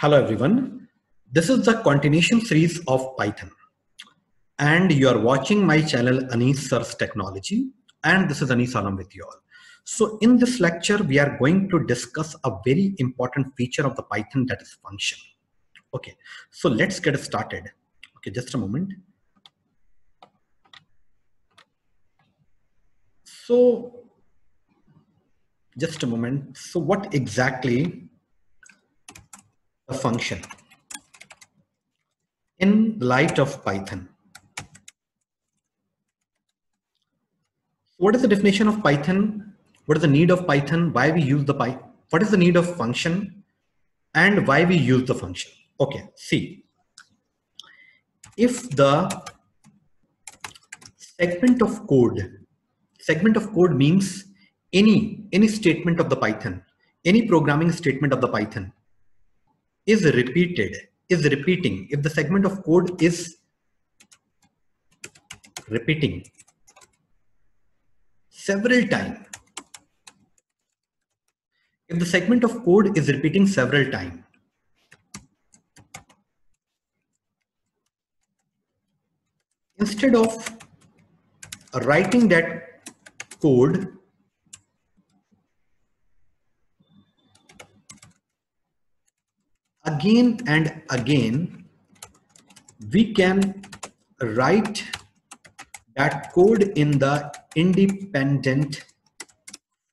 Hello everyone. This is the continuation series of Python. And you are watching my channel Anees Sir's Technology. And this is Anees Alam with you all. So in this lecture, we are going to discuss a very important feature of the Python that is function. Okay, so let's get started. Okay, just a moment. So just a moment. So what exactly a function in light of Python? What is the definition of Python? What is the need of Python? Why we use the Py? What is the need of function? And why we use the function? Okay, see. If the segment of code, segment of code means any any statement of the python any programming statement of the python is repeated is repeating. If the segment of code is repeating several times if the segment of code is repeating several times instead of writing that code again and again, we can write that code in the independent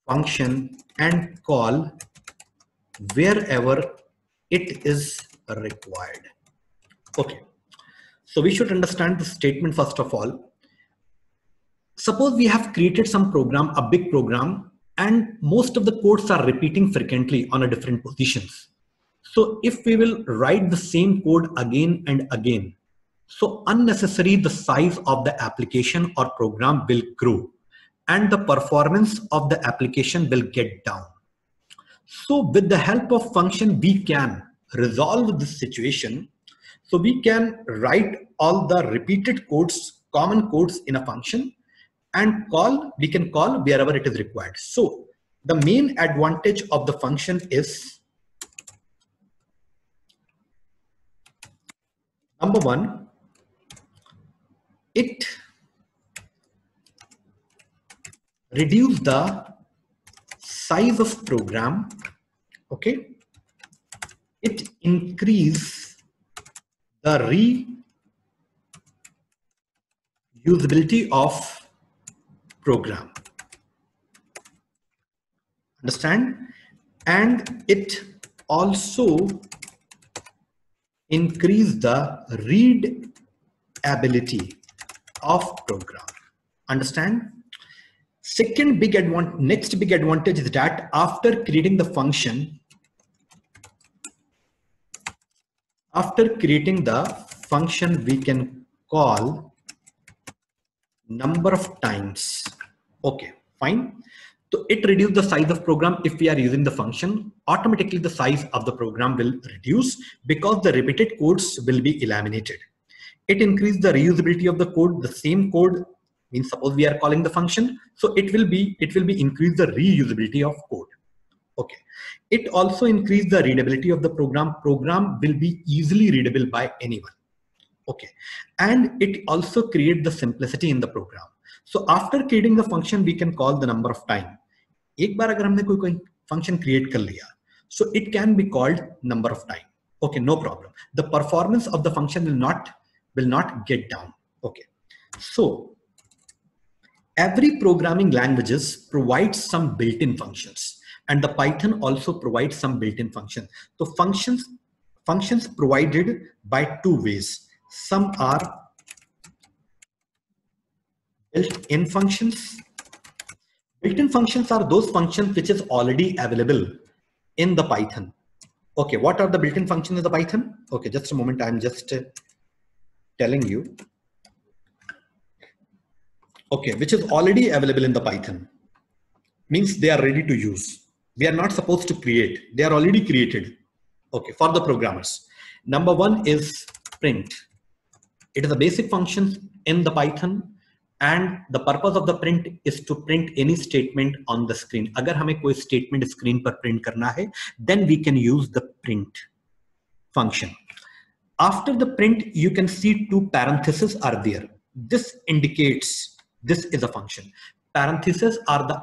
function and call wherever it is required. Okay, so we should understand the statement first of all. Suppose we have created some program, a big program, and most of the codes are repeating frequently on a different positions so if we will write the same code again and again, so unnecessary the size of the application or program will grow and the performance of the application will get down. So with the help of function, we can resolve this situation. So we can write all the repeated codes, common codes in a function and call, we can call wherever it is required. So the main advantage of the function is Number one, it reduce the size of program, okay? It increase the reusability of program. Understand? And it also increase the read ability of program. Understand? Second big advantage, next big advantage is that after creating the function, after creating the function, we can call number of times. Okay, fine. So it reduces the size of program if we are using the function Automatically the size of the program will reduce because the repeated codes will be eliminated. It increases the reusability of the code. The same code means suppose we are calling the function. So it will be it will be increase the reusability of code. Okay. It also increase the readability of the program. Program will be easily readable by anyone. Okay. And it also create the simplicity in the program. So after creating the function, we can call the number of time. एक बार अगर हमने कोई function create kar liya. So it can be called number of time. Okay, no problem. The performance of the function will not will not get down. Okay, so every programming languages provides some built-in functions and the Python also provides some built-in function. So functions functions provided by two ways. Some are built-in functions Built-in functions are those functions which is already available in the Python. Okay, what are the built-in functions in the Python? Okay, just a moment, I'm just uh, telling you. Okay, which is already available in the Python. Means they are ready to use. We are not supposed to create. They are already created. Okay, for the programmers. Number one is print. It is a basic function in the Python and the purpose of the print is to print any statement on the screen agar hame koi statement screen par print karna hai then we can use the print function. After the print, you can see two parentheses are there. This indicates this is a function. Parentheses are the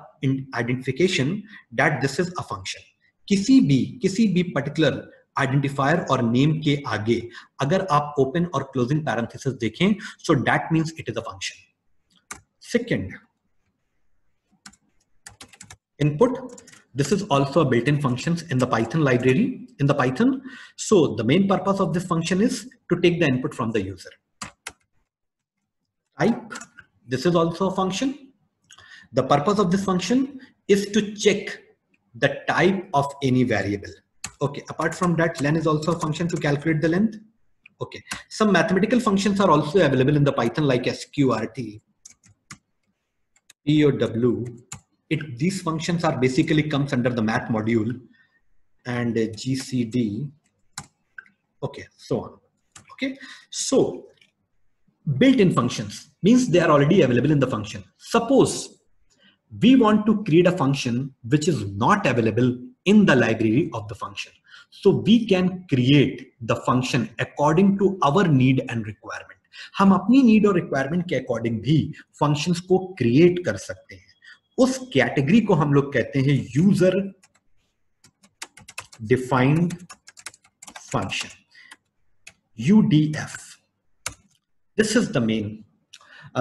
identification that this is a function. किसी भी किसी भी particular identifier और name के आगे अगर आप open और क्लोजिंग पैरेंथेसिस देखें so that means it is a function Second, input. This is also a built-in functions in the Python library in the Python. So the main purpose of this function is to take the input from the user. Type, this is also a function. The purpose of this function is to check the type of any variable. Okay, apart from that, len is also a function to calculate the length. Okay, some mathematical functions are also available in the Python like sqrt, pow it these functions are basically comes under the math module and GCD. Okay, so on. Okay, so built-in functions means they are already available in the function. Suppose we want to create a function which is not available in the library of the function. So we can create the function according to our need and requirement. हम अपनी need और requirement के according भी function को create कर सकते हैं। उस कैटेगरी को हम लोग कहते हैं user defined function F this is the main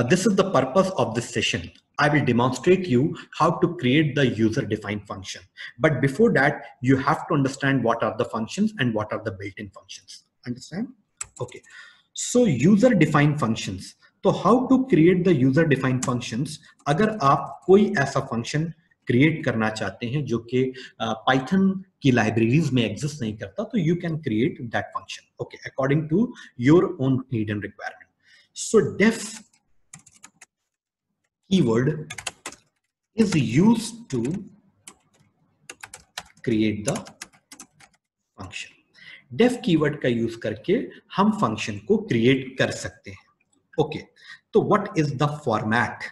this is the purpose of this session I will demonstrate you how to create the user defined function but before that you have to understand what are the function and what are the built in function understand okay. So user defined functions. तो how to create the user defined functions अगर आप कोई ऐसा function create करना चाहते हैं जो कि पाइथन की लाइब्रेरीज में एग्जिस्ट नहीं करता तो you can create that function okay according to your own need and requirement so def keyword is use to create the function def keyword का यूज़ करके हम फ़ंक्शन को क्रिएट कर सकते हैं Okay, so what is the format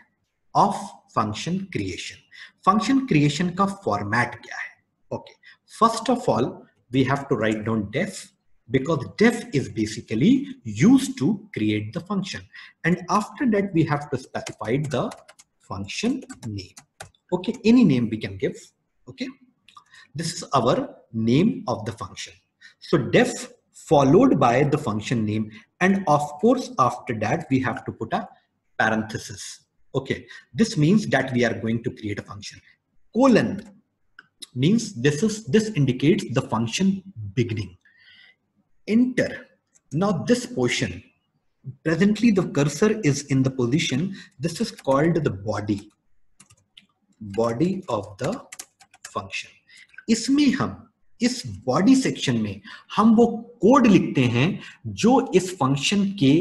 of function creation? Function creation का format क्या है? Okay, first of all, we have to write down def because def is basically used to create the function. And after that, we have to specify the function name. Okay, any name we can give. Okay, this is our name of the function. So def followed by the function name and of course after that we have to put a parenthesis okay this means that we are going to create a function colon means this is this indicates the function beginning enter now this portion presently the cursor is in the position this is called the body body of the function इसमें हम इस body section में हम वो code लिखते हैं जो इस फ़ंक्शन के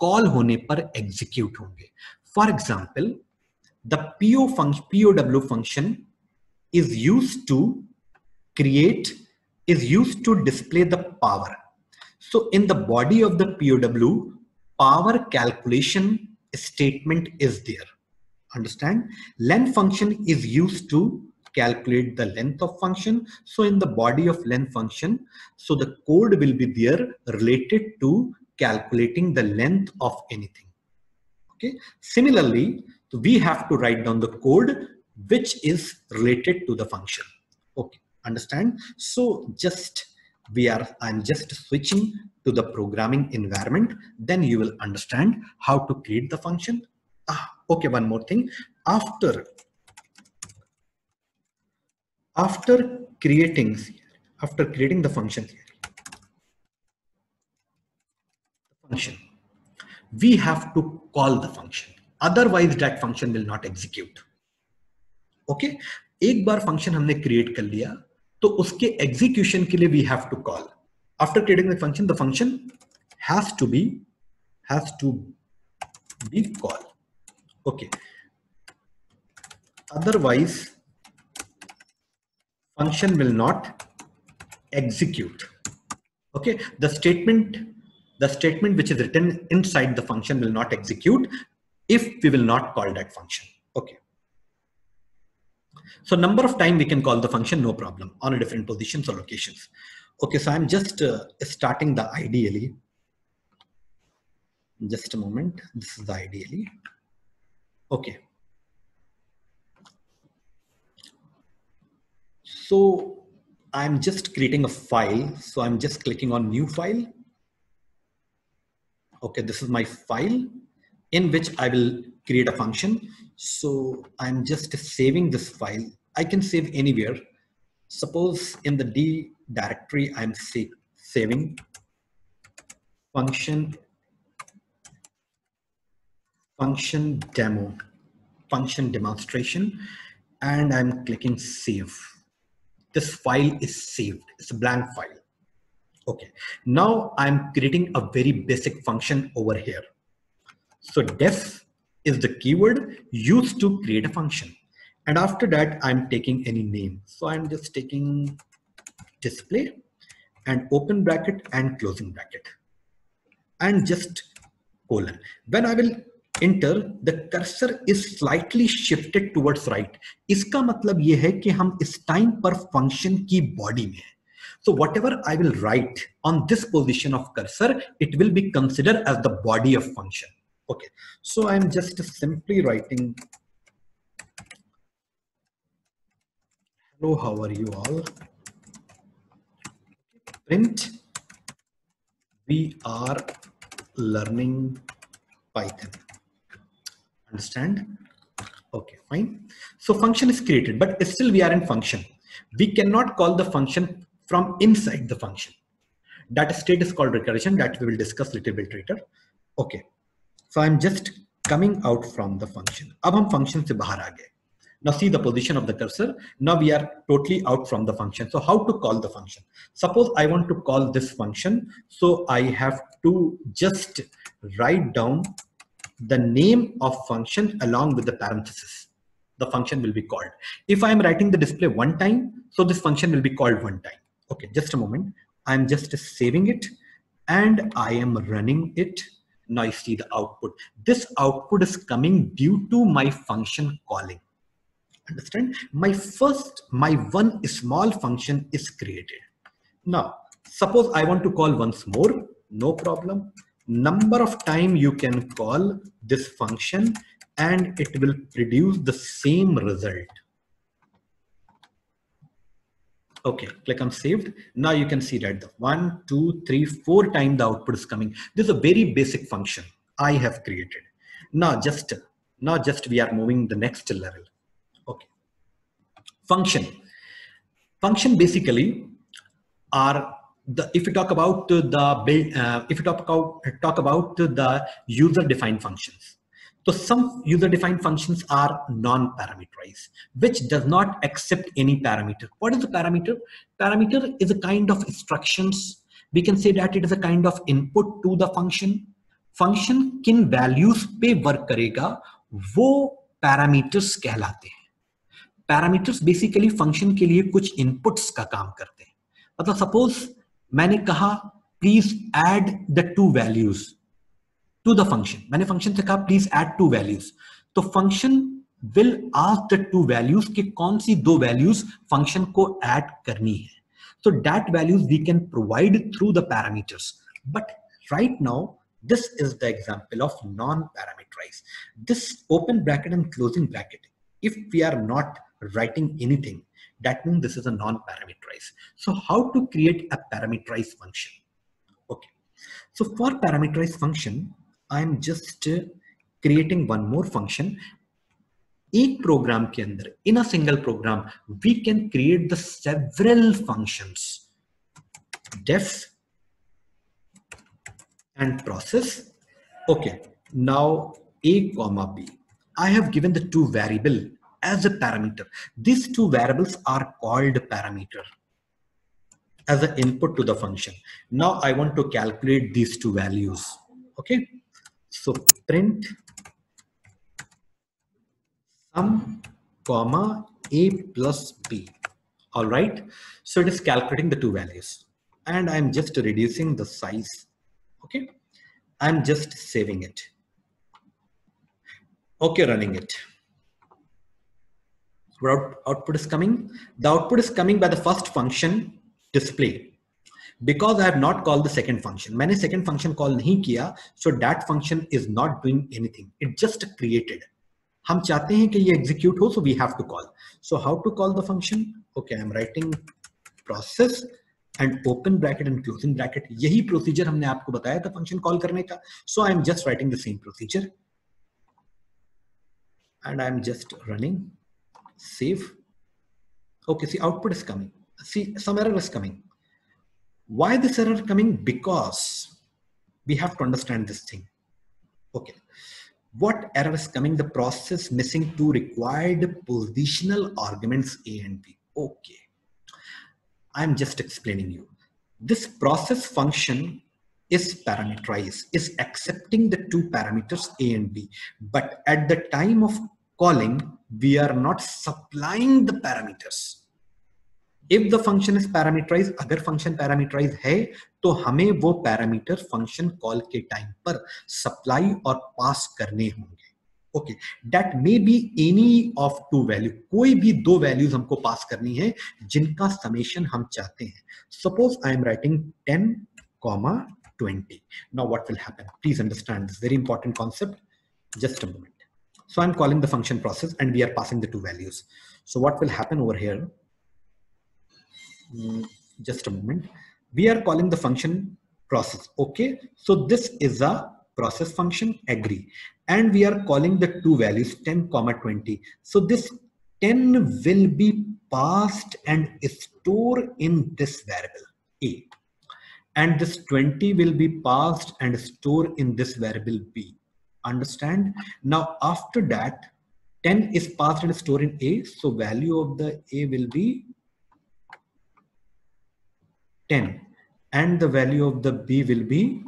कॉल होने पर एग्जीक्यूट होंगे। For example the PO function POW function is use to create is use to display the power so in the body of the POW power calculation statement is there understand length function is use to calculate the length of function. So in the body of length function, so the code will be there related to calculating the length of anything. Okay. Similarly, we have to write down the code which is related to the function. Okay. Understand? So just we are, I'm just switching to the programming environment. Then you will understand how to create the function. Ah, okay. One more thing. After after creating after creating the function function we have to call the function otherwise that function will not execute okay एक बार function हमने create कर लिया तो उसके execution के लिए we have to call after creating the function the function has to be has to be call okay otherwise function will not execute. Okay, the statement, the statement which is written inside the function will not execute if we will not call that function. Okay. So number of time we can call the function, no problem, on a different positions or locations. Okay, so I'm just uh, starting the IDLE. Just a moment. This is the IDLE. Okay. So I'm just creating a file. So I'm just clicking on new file. Okay, this is my file in which I will create a function. So I'm just saving this file. I can save anywhere. Suppose in the D directory, I'm sa saving function function demo, function demonstration, and I'm clicking save. This file is saved. It's a blank file. Okay. Now I'm creating a very basic function over here. So def is the keyword used to create a function. And after that, I'm taking any name. So I'm just taking display and open bracket and closing bracket and just colon. When I will enter, the cursor is slightly shifted towards right. इसका मतलब ये है कि हम इस time पर function की body में So whatever I will write on this position of cursor, it will be considered as the body of function. Okay, so I'm just simply writing, hello, how are you all? Print, we are learning Python. Understand? Okay, fine. So function is created, but still we are in function. We cannot call the function from inside the function. That state is called recursion that we will discuss little bit later. Okay. So I'm just coming out from the function. Ab hum function se bahar aa. Now see the position of the cursor. Now we are totally out from the function. So how to call the function? Suppose I want to call this function. So I have to just write down the name of function along with the parenthesis. The function will be called. If I am writing the display one time, so this function will be called one time. Okay, just a moment. I'm just saving it and I am running it. Now you see the output. This output is coming due to my function calling. Understand? My first, my one small function is created. Now, suppose I want to call once more, no problem. Number of time you can call this function and it will produce the same result. Okay, click on saved. Now you can see that the one, two, three, four times the output is coming. This is a very basic function I have created. Now just, now just we are moving the next level. Okay. Function. Function basically are the if you talk about the build uh, if you talk about talk about the user defined functions so some user-defined functions are non-parameterized, which does not accept any parameter. What is a parameter? Parameter is a kind of instructions. We can say that it is a kind of input to the function. Function किन values पे work करेगा वो parameters कहलाते हैं Parameters basically function के लिए कुछ inputs का काम करते हैं मतलब suppose मैंने कहा please add the two values to the function मैंने फ़ंक्शन से कहा प्लीज़ एड टू वैल्यूज़ तो function will ask the two values के कौन सी दो वैल्यूज़ फ़ंक्शन को एड करनी है। So that values we can provide through the parameters but right now this is the example of non parameterize this open bracket and closing bracket if we are not writing anything that means this is a non-parameterized so how to create a parameterized function okay so for parameterized function I'm just creating one more function एक programme के अंदर इन a single programme we can create the several functions def and process okay now a comma b i have given the two variable as a parameter these two variables are called parameter as an input to the function now i want to calculate these two values okay so print sum comma a plus b. All right. So it is calculating the two values and I'm just reducing the size. Okay. I'm just saving it. Okay, running it. What output is coming? The output is coming by the first function display. because I have not called the second function. मैंने second function call नहीं किया, so that function is not doing anything. It just created. हम चाहते हैं कि ये execute हो, so we have to call. So how to call the function? Okay, I'm writing process and open bracket and closing bracket. यही procedure हमने आपको बताया था function call करने का. So I'm just writing the same procedure. And I'm just running. Save. Okay, see output is coming. See some error is coming why this error coming? Because we have to understand this thing. Okay. What error is coming? The process missing two required positional arguments A and B. Okay. I'm just explaining you. This process function is parameterized, is accepting the two parameters A and B. But at the time of calling, we are not supplying the parameters. If the function is parameterize अगर function parameterize है तो हमें वो parameter function call के time पर supply और pass करने होंगे। Okay that may be any of two value कोई भी दो वैल्यूज़ हमको पास करनी है, जिनका समेशन हम चाहते हैं। Suppose I am writing ten comma twenty now what will happen please understand this very important concept just a moment so i'm calling the function process and we are passing the two values. So what will happen over here? Mm, just a moment. We are calling the function process okay? So this is a process function agree. And we are calling the two values 10 comma 20 so this 10 will be passed and stored in this variable a. And this 20 will be passed and stored in this variable b understand. Now after that 10 is passed and stored in a so value of the a will be 10 and the value of the b will be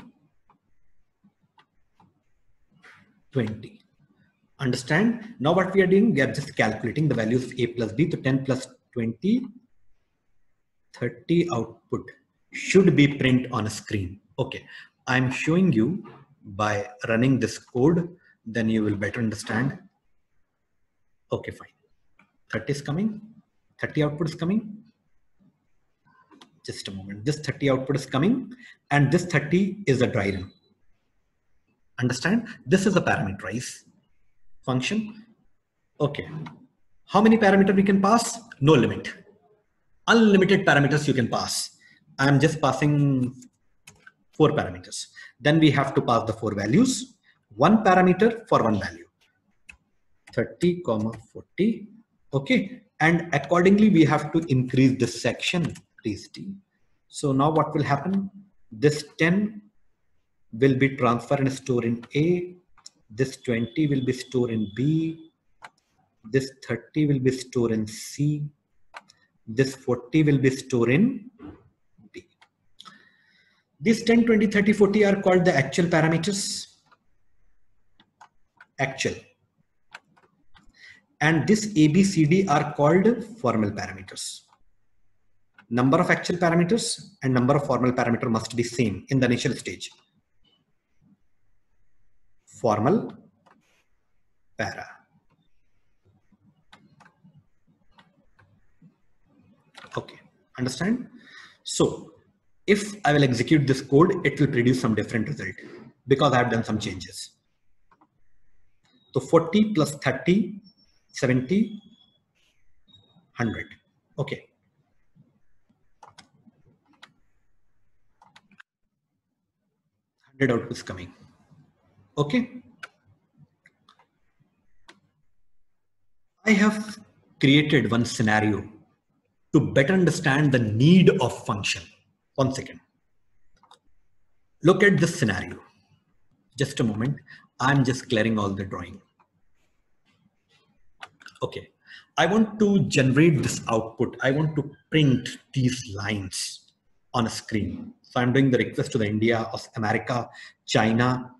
20 understand? Now what we are doing we are just calculating the values of a plus b to 10 plus 20 30 output should be print on a screen. Okay. I'm showing you by running this code then you will better understand. Okay fine. 30 is coming. 30 output is coming. Just a moment. This 30 output is coming and this 30 is a dry run. Understand? This is a parameterize function. Okay. How many parameters we can pass? No limit. Unlimited parameters you can pass. I am just passing four parameters then we have to pass the four values one parameter for one value 30 comma 40 okay and accordingly we have to increase this section please t. So now what will happen? This 10 will be transferred and stored in A. This 20 will be stored in B. This 30 will be stored in C. This 40 will be stored in. These 10, 20, 30, 40 are called the actual parameters. Actual. And this A, B, C, D are called formal parameters number of actual parameters and number of formal parameter must be same in the initial stage. Formal para. Okay, understand? So if I will execute this code, it will produce some different result because I have done some changes. So 40 plus 30, 70, 100. Okay. 100 outputs coming. Okay. I have created one scenario to better understand the need of function. One second. Look at this scenario. Just a moment. I'm just clearing all the drawing. Okay. I want to generate this output. I want to print these lines on a screen. So I'm doing the request to the India, of America, China,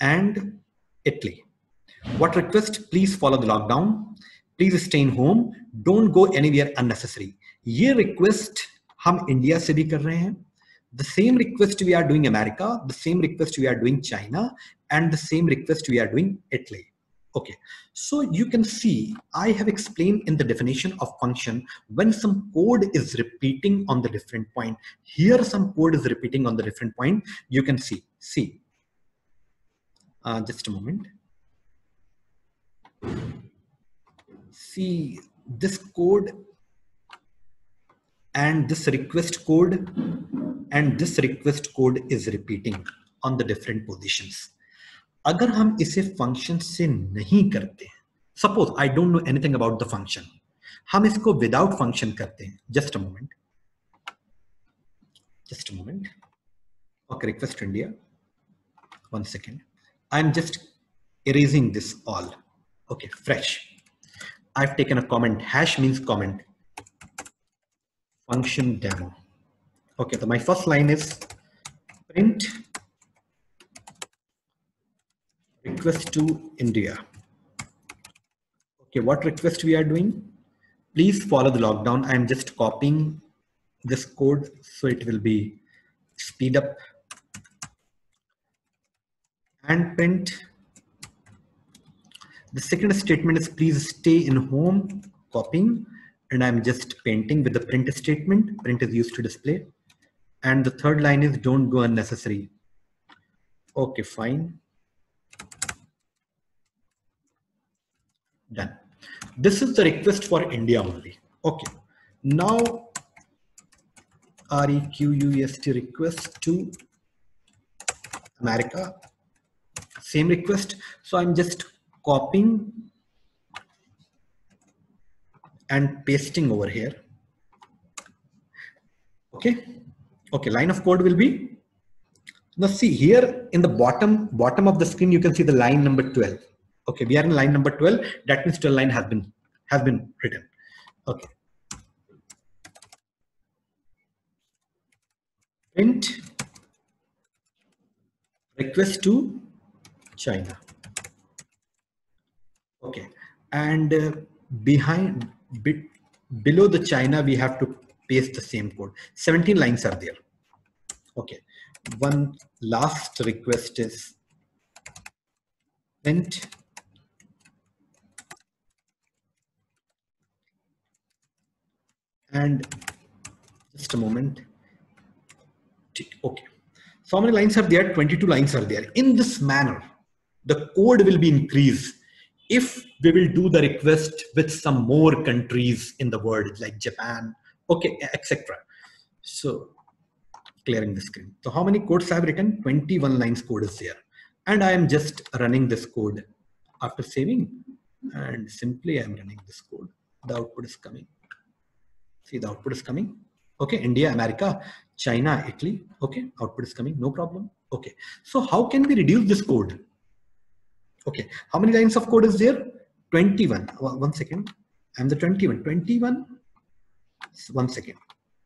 and Italy. What request? Please follow the lockdown. Please stay in home. Don't go anywhere unnecessary. ये request हम India से भी कर रहे हैं. The same request we are doing America, the same request we are doing China, and the same request we are doing Italy. Okay, so you can see I have explained in the definition of function when some code is repeating on the different point. Here some code is repeating on the different point. You can see, see, uh, just a moment. See this code and this request code and this request code is repeating on the different positions. अगर हम इसे function से नहीं करते suppose I don't know anything about the function हम इसको without function करते हैं just a moment just a moment okay request India one second I am just erasing this all okay fresh i've taken a comment hash means comment function demo okay so my first line is print request to India. Okay, what request we are doing? Please follow the lockdown. I'm just copying this code so it will be speed up and print. The second statement is please stay in home, copying, and I'm just painting with the print statement. Print is used to display. And the third line is don't go unnecessary. Okay, fine. Done. This is the request for India only. Okay. Now REQUEST request to America. Same request. So I'm just copying and pasting over here. Okay. Okay. Line of code will be. Now see here in the bottom bottom of the screen, you can see the line number 12 okay we are in line number 12 that means 12 line has been has been written okay print request to china okay and uh, behind bit below the china we have to paste the same code. 17 lines are there. Okay. One last request is print. And just a moment. Okay. So how many lines are there. 22 lines are there. In this manner the code will be increased if we will do the request with some more countries in the world like japan okay etc so clearing the screen. So how many codes i've written? 21 lines code is there. And i am just running this code after saving. And simply i'm running this code. The output is coming. See the output is coming. Okay, India, America, China, Italy. Okay, output is coming, no problem. Okay, so how can we reduce this code? Okay, how many lines of code is there? 21. One second. I'm the 21. 21. One second.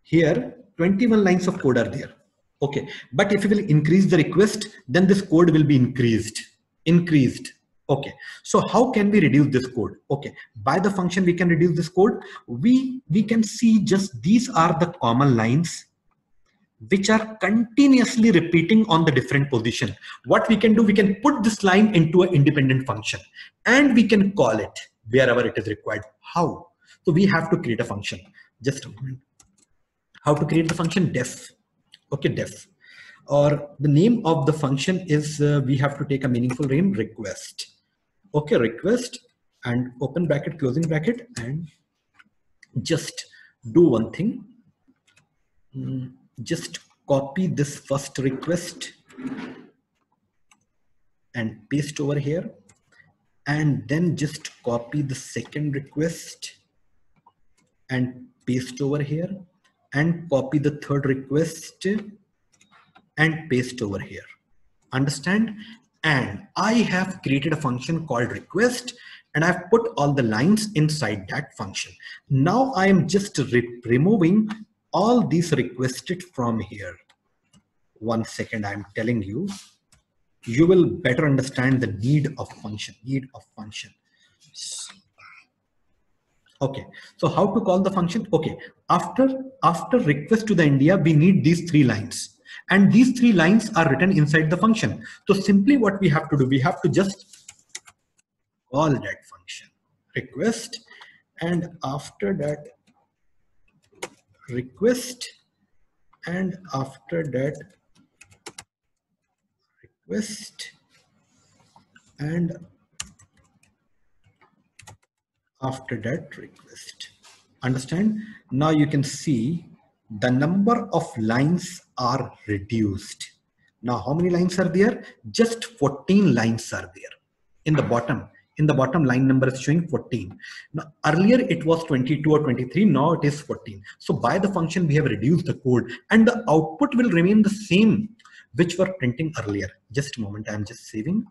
Here, 21 lines of code are there. Okay, but if you will increase the request, then this code will be increased. Increased okay so how can we reduce this code okay by the function we can reduce this code we we can see just these are the common lines which are continuously repeating on the different position. What we can do we can put this line into an independent function and we can call it wherever it is required. How? So we have to create a function. Just a moment. How to create the function? Def. Okay def. Or the name of the function is uh, we have to take a meaningful name request. Okay request and open bracket closing bracket and just do one thing. Mm, just copy this first request and paste over here. And then just copy the second request and paste over here. And copy the third request and paste over here. Understand? And I have created a function called request and I've put all the lines inside that function. Now I am just re removing all these requested from here. One second, I'm telling you, you will better understand the need of function, need of function. Okay, so how to call the function? Okay, after, after request to the India, we need these three lines and these three lines are written inside the function so simply what we have to do we have to just call that function request and after that request and after that request and after that request. Understand? Now you can see the number of lines are reduced. Now how many lines are there? Just 14 lines are there in the bottom in the bottom line number is showing 14 now earlier it was 22 or 23 now it is 14 so by the function we have reduced the code and the output will remain the same which were printing earlier. Just a moment i'm just saving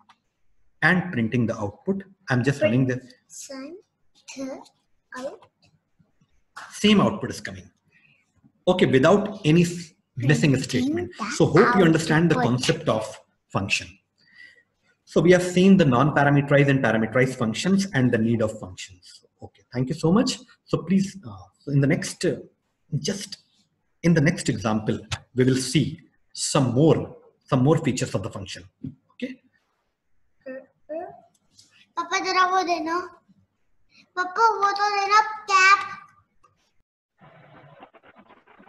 and printing the output. I'm just running the same output is coming. Okay without any missing statement. so hope you understand the concept of function so we have seen the non-parameterized and parameterized functions and the need of functions. Okay, thank you so much. So please, uh, in the next, uh, just in the next example, we will see some more, some more features of the function. Okay. Papa, जरा वो देना. Papa, वो तो देना cap.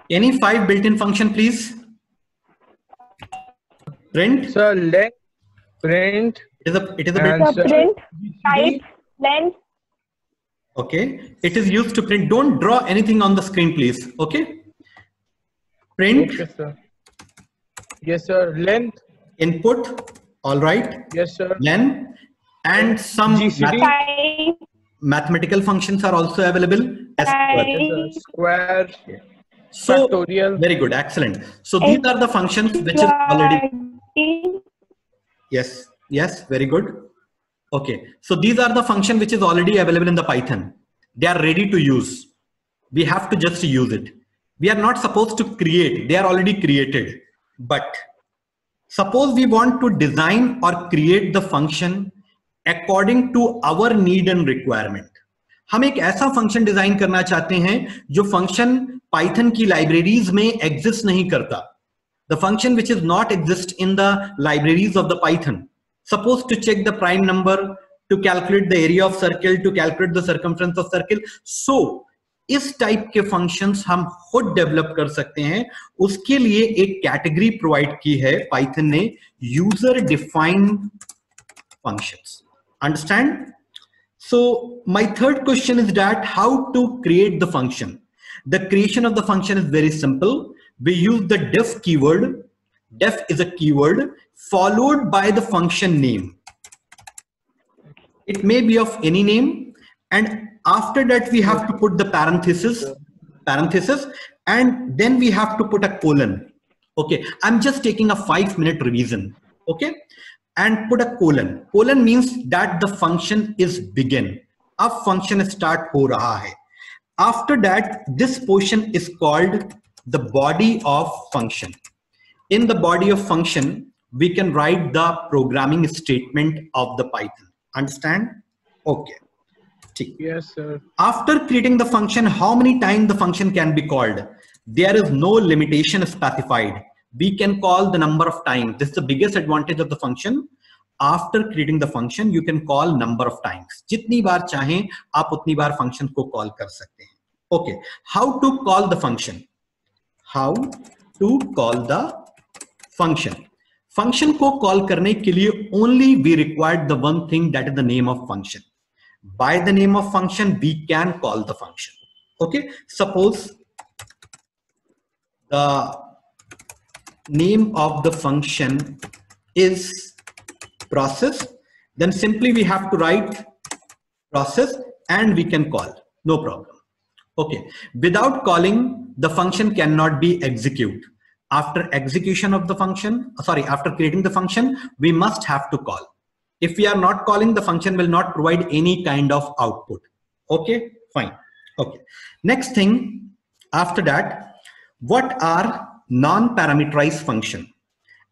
Any five built-in function, please. Print. Sir, let print it is a it is a and bit print type length okay. It is used to print. Don't draw anything on the screen please. Okay? Print. Okay, sir. yes sir. Length. Input. All right. Yes sir. Len. And some math- mathematical functions are also available. As well. square. So factorial. very good. Excellent. So these are the functions which is already equality, yes yes very good okay so these are the function which is already available in the python they are ready to use we have to just use it we are not supposed to create they are already created but suppose we want to design or create the function according to our need and requirement हम एक ऐसा function design करना चाहते हैं जो function Python की libraries में exist नहीं करता the function which is not exist in the libraries of the python supposed to check the prime number to calculate the area of circle to calculate the circumference of circle so इस type के functions हम खुद develop कर सकते हैं उसके लिए एक कैटेगरी प्रोवाइड की है पाइथन ने user defined functions understand so my third question is that how to create the function the creation of the function is very simple we use the def keyword def is a keyword followed by the function name it may be of any name and after that we have to put the parenthesis parenthesis and then we have to put a colon okay i'm just taking a 5 minute revision okay and put a colon colon means that the function is begin अब function start हो रहा है after that this portion is called the body of function in the body of function we can write the programming statement of the python understand okay ठीक yes sir after creating the function how many times the function can be called there is no limitation specified we can call the number of times this is the biggest advantage of the function after creating the function you can call number of times जितनी बार चाहें आप उतनी बार function को call कर सकते हैं okay how to call the function how to call the function function को call करने के लिए only we required the one thing that is the name of function by the name of function we can call the function okay suppose the name of the function is process then simply we have to write process and we can call no problem okay without calling the function cannot be execute. After execution of the function sorry after creating the function we must have to call. If we are not calling the function will not provide any kind of output. Okay? Fine. Okay. Next thing after that what are non-parameterized function?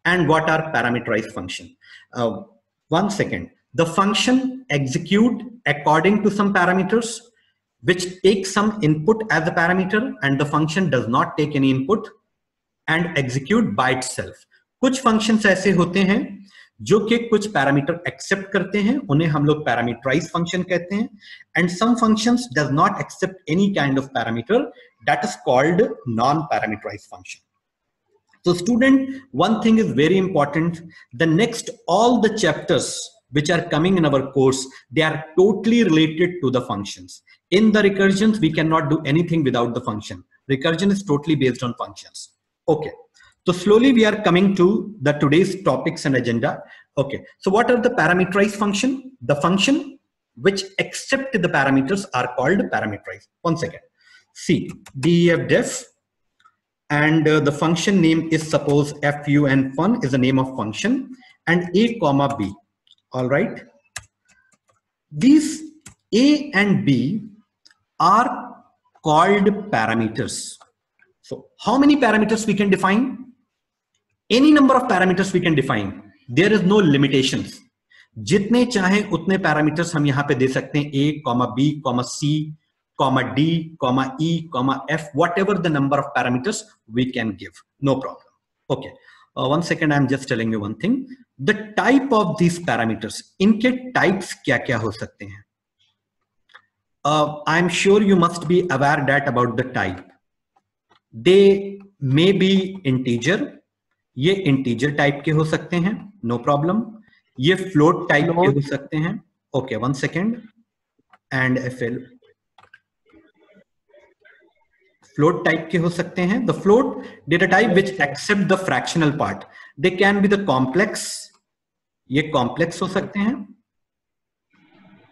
And what are parameterized function? Uh, one second. The function execute according to some parameters which take some input as a parameter and the function does not take any input and execute by itself कुछ functions ऐसे होते हैं जो कि कुछ parameter accept करते हैं उन्हें हम लोग पैरामीटराइज फंक्शन कहते हैं and some functions does not accept any kind of parameter that is called non parameterise function so student one thing is very important the next all the chapters which are coming in our course they are totally related to the functions in the recursions we cannot do anything without the function. Recursion is totally based on functions. Okay. So slowly we are coming to the today's topics and agenda. Okay. So what are the parameterized function? The function which accept the parameters are called parameterized. One second. See def def and uh, the function name is suppose fu and fun is the name of function and a comma b. All right. These a and b are called parameters. So, how many parameters we can define? Any number of parameters we can define. There is no limitations. जितने चाहे उतने parameters हम यहाँ पे दे सकते हैं A comma B comma C comma D comma E comma F whatever the number of parameters we can give no problem okay one second I am just telling you one thing the type of this parameters इनके types क्या क्या हो सकते हैं Uh, I'm sure you must be aware that about the type. They may be integer. ये integer type के हो सकते हैं. No problem. ये float type के. हो सकते हैं. Okay, one second. And FL float type के हो सकते हैं the float data type which accept the fractional part they can be the complex ये complex हो सकते हैं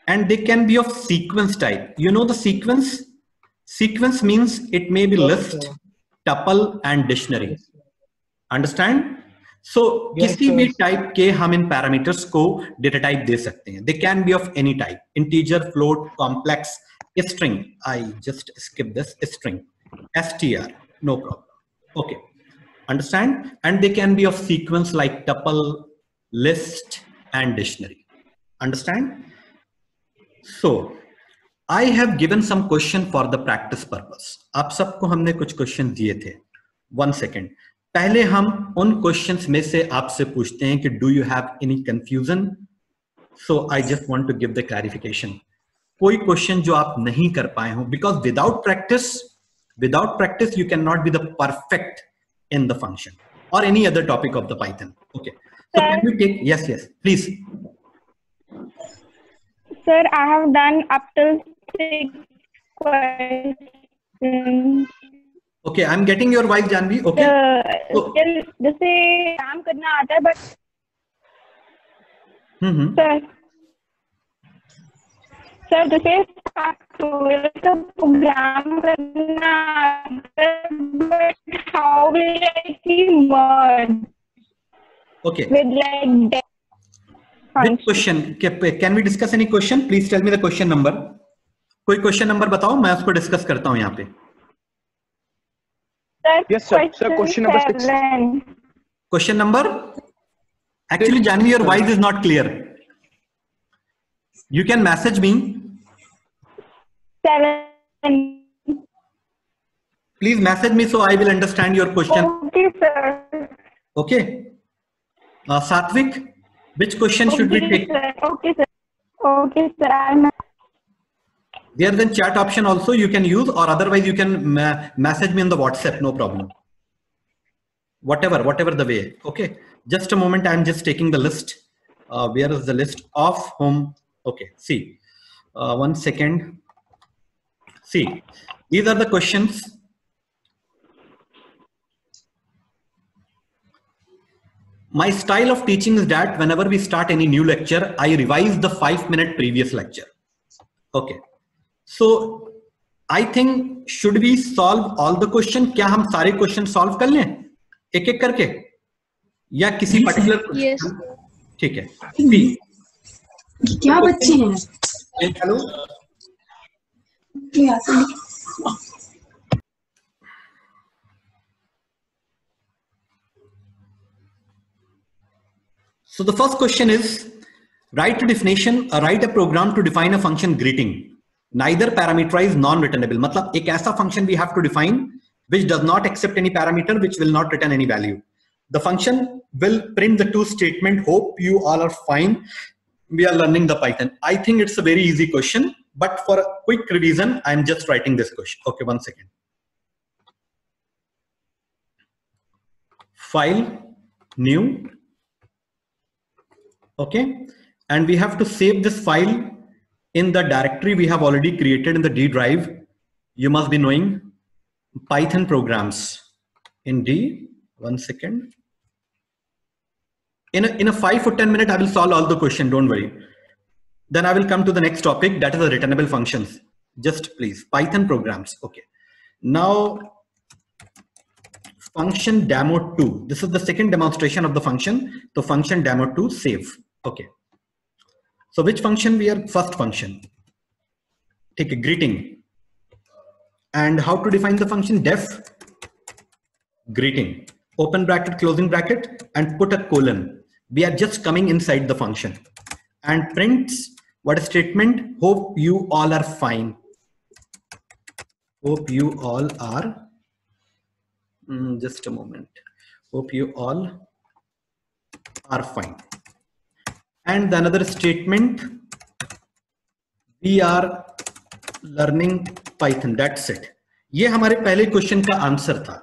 and they can be of sequence type you know the sequence sequence means it may be list tuple and dictionary understand so Yes, किसी भी sir. Type के हम इन parameters को data type दे सकते हैं they can be of any type integer float complex string i just skip this string str no problem okay understand and they can be of sequence like tuple list and dictionary understand So i have given some question for the practice purpose. आप सबको हमने कुछ question दिए थे। One second पहले हम उन questions में से आपसे पूछते हैं कि do you have any confusion so I just want to give the clarification कोई क्वेश्चन जो आप नहीं कर पाए हो because without practice without practice you can not be the perfect in the function और any other topic of the Python okay so Sir. can we take yes yes please. Sir, I have done up till six questions. okay i'm getting your voice janvi okay Uh, So- still, जैसे काम करना आता है but hmm sir, sir जैसे factorial का program करना आता है but how will I see merge okay with like which question can we discuss any question please tell me the question number कोई क्वेश्चन नंबर बताओ मैं उसको डिस्कस करता हूँ यहाँ पे Sir, Yes, sir. Sir, question number six. seven. Question number actually Janvi your voice is not clear you can message me Seven. Please message me so I will understand your question Okay, sir. Okay Satvik Which question okay, should we take? Okay, sir. Okay, sir. I'm... There's then chat option also you can use or otherwise you can ma message me on the WhatsApp. No problem. Whatever, whatever the way. Okay. Just a moment. I'm just taking the list. Uh, where is the list of whom? Okay. See. Uh, one second. See. These are the questions my style of teaching is that whenever we start any new lecture i revise the 5 minute previous lecture okay so i think should we solve all the question क्या हम सारे question solve कर लें एक एक करके या किसी पर्टिकुलर Yes. ठीक है क्या बच्चे हैं hello So the first question is write a definition, uh, write a program to define a function greeting. Neither parameterized, non-returnable. मतलब एक ऐसा function we have to define which does not accept any parameter, which will not return any value. The function will print the two statement. Hope you all are fine. We are learning the Python. I think it's a very easy question, but for a quick revision, I'm just writing this question. Okay, one second. File, new. Okay, and we have to save this file in the directory we have already created in the D drive. You must be knowing Python programs in D. One second. In a, in a five or 10 minute, I will solve all the question. Don't worry. Then I will come to the next topic. That is the returnable functions. Just please Python programs. Okay. Now function demo 2. This is the second demonstration of the function. The function demo 2 save. Okay. So which function we are? First function? Take a greeting. And how to define the function? Def greeting. Open bracket closing bracket and put a colon. We are just coming inside the function. And prints what statement? Hope you all are fine. Hope you all are mm, just a moment. Hope you all are fine and the another statement, we are learning python. That's it. ये हमारे पहले question का answer था.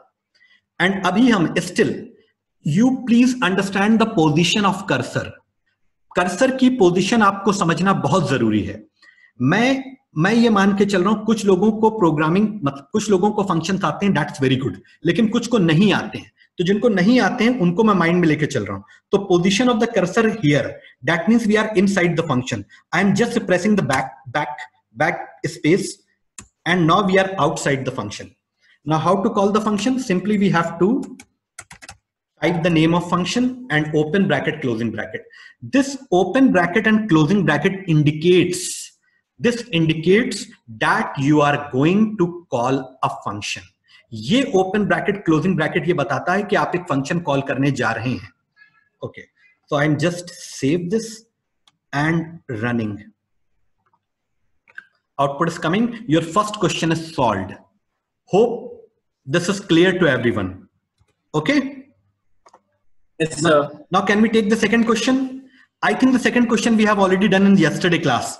And अभी हम still you please understand the position of cursor cursor की position आपको समझना बहुत ज़रूरी है. मैं मैं ये मान के चल रहा हूँ, कुछ लोगों को प्रोग्रामिंग मतलब कुछ लोगों को फ़ंक्शन आते हैं दैट्स वेरी गुड लेकिन कुछ को नहीं आते हैं. तो जिनको नहीं आते हैं उनको मैं माइंड में लेके चल रहा हूँ तो position of the cursor here that means we are inside the function I am just pressing the back back back space and now we are outside the function. Now how to call the function? Simply we have to type the name of function and open bracket closing bracket. This open bracket and closing bracket indicates this indicates that you are going to call a function. ये open bracket closing bracket ये बताता है कि आप एक function call करने जा रहे हैं। Okay so I am just save this and running output is coming your first question is solve hope this is clear to every one okay now can we take the second question I think the second question we have already done in yesterday class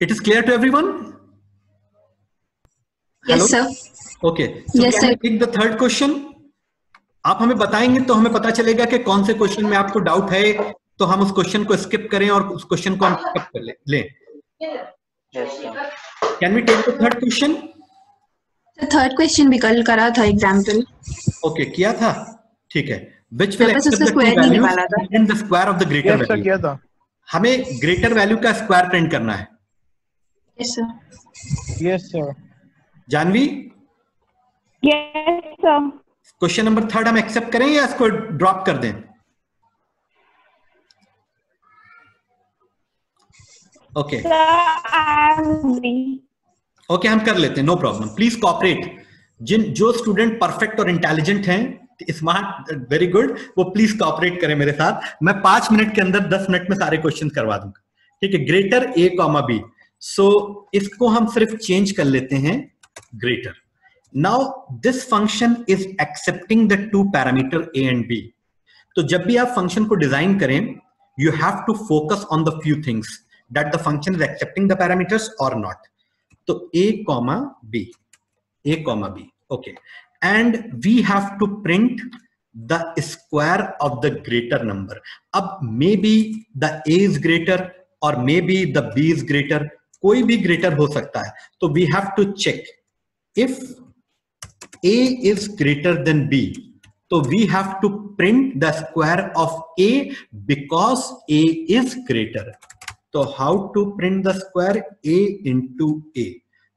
it is clear to every one yes Hello? sir. Okay. So Yes, can sir. take the third question? आप हमें बताएँगे तो हमें पता चलेगा कि कौन से क्वेश्चन में आपको डाउट है तो हम उस क्वेश्चन को स्किप करें और उस क्वेश्चन को हम पिकअप कर ले, लें। Yes sir. Can we take the third question third question भी कल करा था एग्ज़ाम्पल ओके किया था? ठीक है। Which will. Print the square of the greater value किया था। हमें ग्रेटर वैल्यू का स्क्वायर प्रिंट करना है। Yes sir yes sir Janvi Yes, sir. Question number third हम एक्सेप्ट करें या इसको ड्रॉप कर दें? ओके. ओके हम कर लेते हैं नो प्रॉब्लम प्लीज़ कॉपरेट जिन जो स्टूडेंट परफेक्ट और इंटेलिजेंट हैं स्मार्ट वेरी गुड वो प्लीज़ कॉपरेट करें मेरे साथ. मैं पाँच मिनट के अंदर दस मिनट में सारे क्वेश्चन करवा दूँगा. ठीक है greater A comma B so इसको हम सिर्फ़ चेंज कर लेते हैं. Greater now this function is accepting the two parameter A and B तो जब भी आप फ़ंक्शन को डिज़ाइन करें you have to focus on the few things that the function is accepting the parameters और नॉट तो a comma b a comma b okay and we have to print the square of the greater number अब maybe the a is greater or maybe the b is greater कोई भी greater हो सकता है तो we have to check if a is greater than b so we have to print the square of a because a is greater. तो how to print the square A into A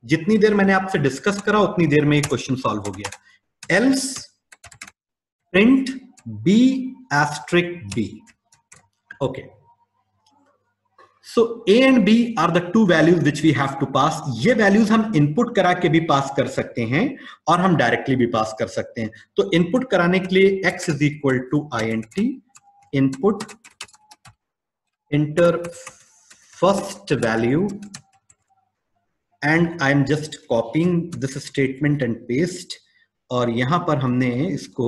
जितनी देर मैंने आपसे discuss करा, उतनी देर में ये क्वेश्चन सॉल्व हो गया। Else print B asterisk B okay so A and B are the two values which we have to pass ये वैल्यूज़ हम इनपुट करा के भी पास कर सकते हैं और हम डायरेक्टली भी पास कर सकते हैं। तो इनपुट कराने के लिए x is equal to I N T input enter first value and I'm just copying this statement and paste और यहाँ पर हमने इसको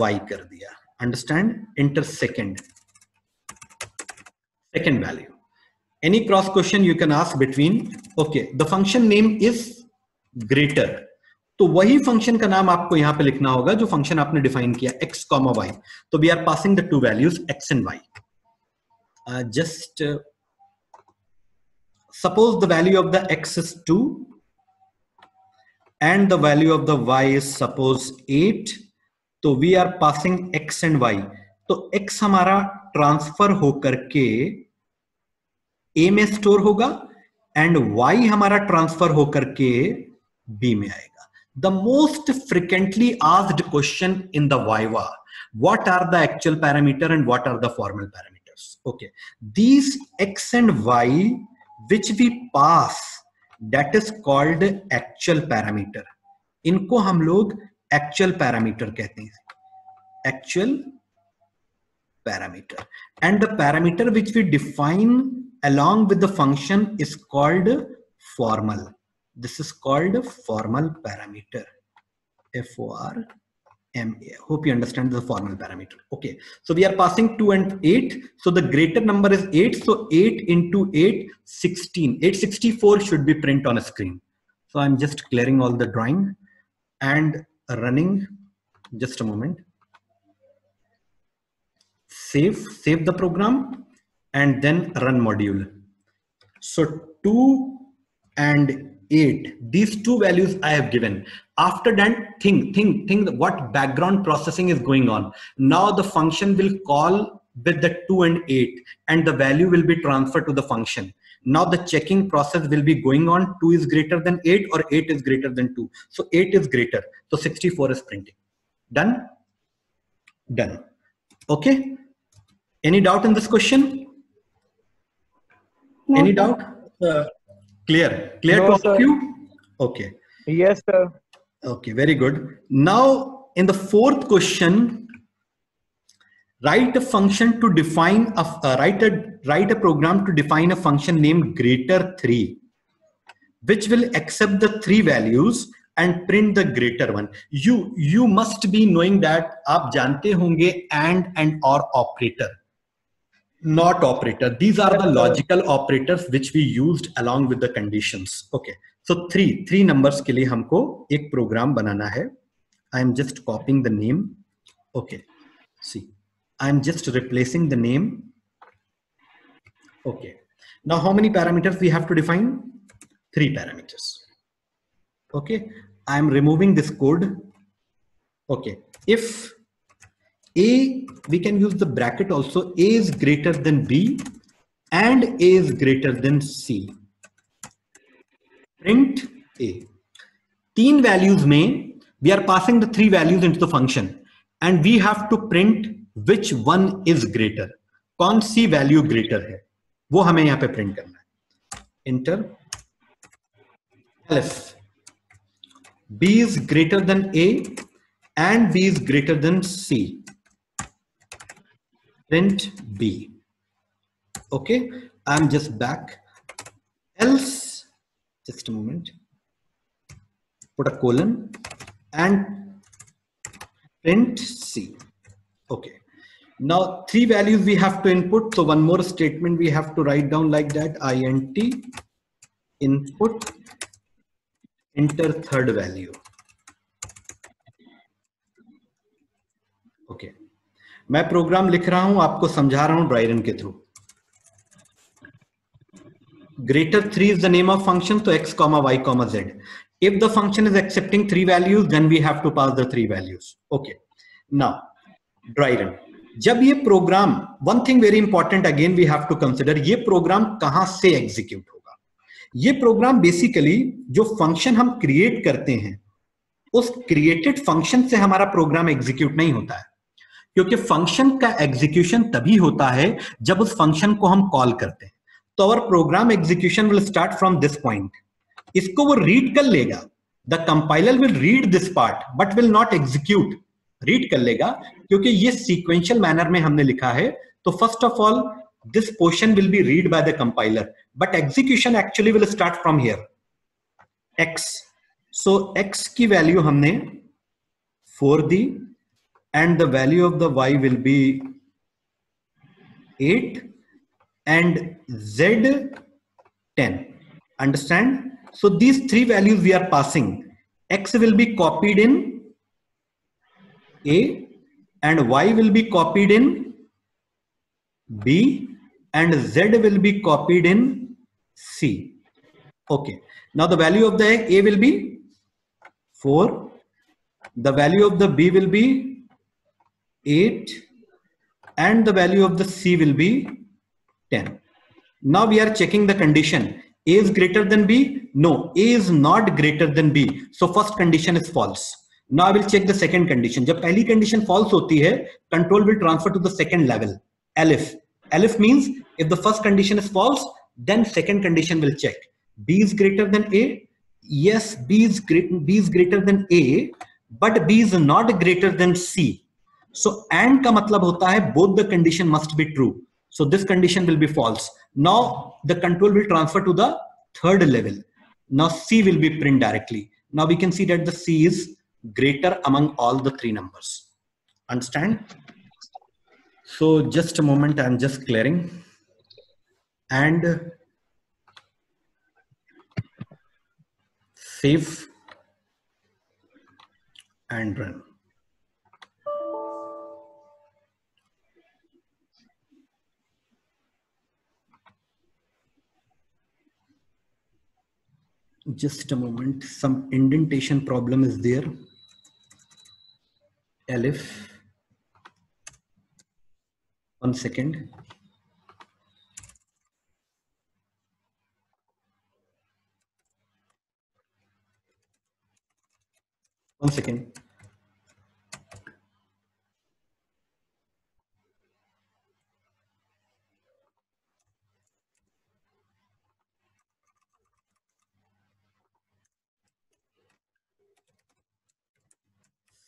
y कर दिया। Understand enter second second value. Any cross question you can ask between okay the function name is greater. तो वही function का नाम आपको यहाँ पे लिखना होगा जो फ़ंक्शन आपने डिफाइन किया x, y. तो we are passing the two values x and y. Just suppose the value of the x is 2 and the value of the y is suppose 8 तो we are passing x and y. तो x हमारा transfer होकर के a में store होगा and y हमारा transfer होकर के b में आएगा। The most frequently asked question in the viva what are the actual parameter and what are the formal parameter okay these x and y which we pass that is called actual parameter इनको हम लोग actual parameter कहते हैं। Actual parameter. And the parameter which we define along with the function is called formal. This is called formal parameter. F o r m a. Hope you understand the formal parameter. Okay. So we are passing 2 and 8 so the greater number is 8 so 8 into 8 16 864 should be print on a screen. So i'm just clearing all the drawing and running. Just a moment save save the program and then run module. So 2 and 8 these two values i have given. After that think think think what background processing is going on. Now the function will call with the 2 and 8 and the value will be transferred to the function. Now the checking process will be going on 2 is greater than 8 or 8 is greater than 2 so 8 is greater. So 64 is printing. Done? Done. Okay any doubt in this question No, any sir. doubt Sir, clear clear No, to all sir. of you okay Yes, sir. okay very good now in the fourth question write a function to define a uh, write a write a program to define a function named greater 3 which will accept the three values and print the greater one you you must be knowing that आप जानते होंगे and and or operator Not operator these are the logical operators which we used along with the conditions okay so three three numbers के लिए हमको एक program बनाना है I am just copying the name okay see I am just replacing the name okay now how many parameters we have to define three parameters okay I am removing this code okay if a we can use the bracket also a is greater than b and a is greater than c print a तीन values में we are passing the three values into the function and we have to print which one is greater कौन सी value greater है वो हमें यहाँ पे print करना है enter else b is greater than a and b is greater than c print b. Okay i'm just back. Else just a moment. Put a colon and print c. Okay. Now three values we have to input. So one more statement we have to write down like that. Int input enter third value मैं program लिख रहा हूँ, आपको समझा रहा हूँ dry run के through greater 3 is the name of function so x comma y comma z. If the function is accepting three values, then we have to pass the three values. Okay. Now dry run जब ये program one thing very important again we have to consider ये program कहाँ से execute होगा? ये program basically जो function हम create करते हैं, उस क्रिएटेड फ़ंक्शन से हमारा प्रोग्राम एग्जीक्यूट नहीं होता है। क्योंकि फ़ंक्शन का एग्जीक्यूशन तभी होता है जब उस फ़ंक्शन को हम कॉल करते हैं। तो our program execution will start from this point इसको वो रीड कर लेगा। The compiler will read this part but will not execute read कर लेगा, क्योंकि ये सीक्वेंशियल मैनर में हमने लिखा है। तो first of all this portion will be read by the compiler but execution actually will start from here X so X की वैल्यू हमने फोर दी। and the value of the y will be 8 and z 10 understand? So these three values we are passing. X will be copied in a and y will be copied in b and z will be copied in c. Okay. Now the value of the a will be 4 the value of the b will be 8 and the value of the c will be 10 now we are checking the condition a is greater than b no a is not greater than b so first condition is false now i will check the second condition जब पहली condition false होती है control will transfer to the second level elif elif means if the first condition is false then second condition will check b is greater than a yes b is great b is greater than a but b is not greater than c so and का मतलब होता है both the condition must be true so this condition will be false now the control will transfer to the third level now c will be print directly now we can see that the c is greater among all the three numbers understand so just a moment i'm just clearing and save and run just a moment. Some indentation problem is there. Elif. One second. One second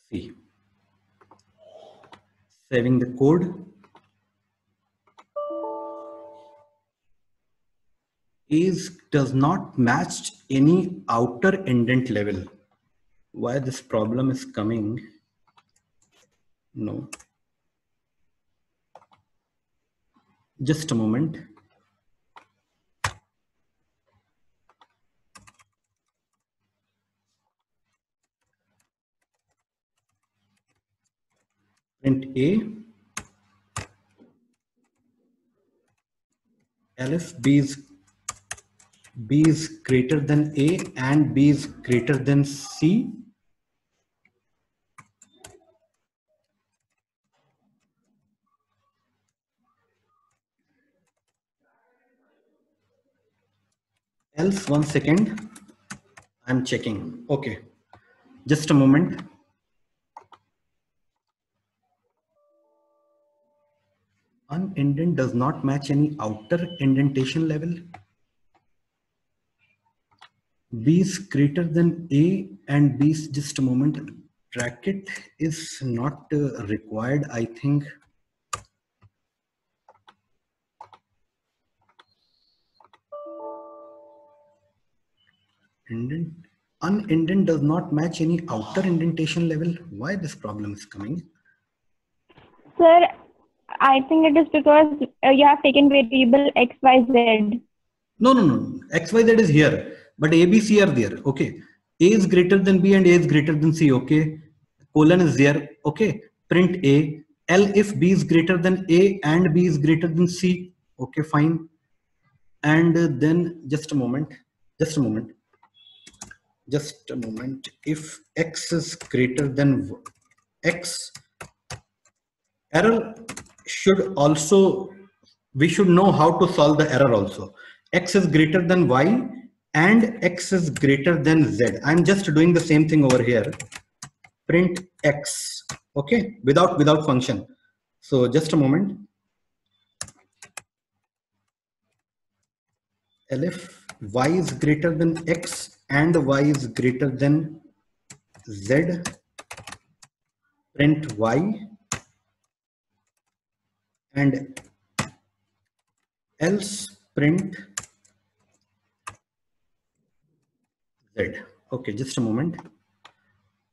see saving the code. Is does not match any outer indent level. Why this problem is coming? No. Just a moment print a. Elif b is b is greater than a and b is greater than c. Else one second. I'm checking. Okay. Just a moment unindent does not match any outer indentation level. B is greater than a and b is just a moment. Bracket is not uh, required i think. Indent unindent does not match any outer indentation level. Why this problem is coming? Sir, I think it is because uh, you have taken variable x, y, z. No, no, no. XYZ is here, but A, B, C are there. Okay. A is greater than B and A is greater than C. Okay. Colon is there. Okay. Print A. L if B is greater than A and B is greater than C. Okay, fine. And then just a moment. Just a moment. Just a moment. If X is greater than x, error should also we should know how to solve the error also. X is greater than y and x is greater than z. I'm just doing the same thing over here. Print x okay? Without without function. So just a moment. Elif y is greater than x and y is greater than z. Print y and else print z Okay, just a moment.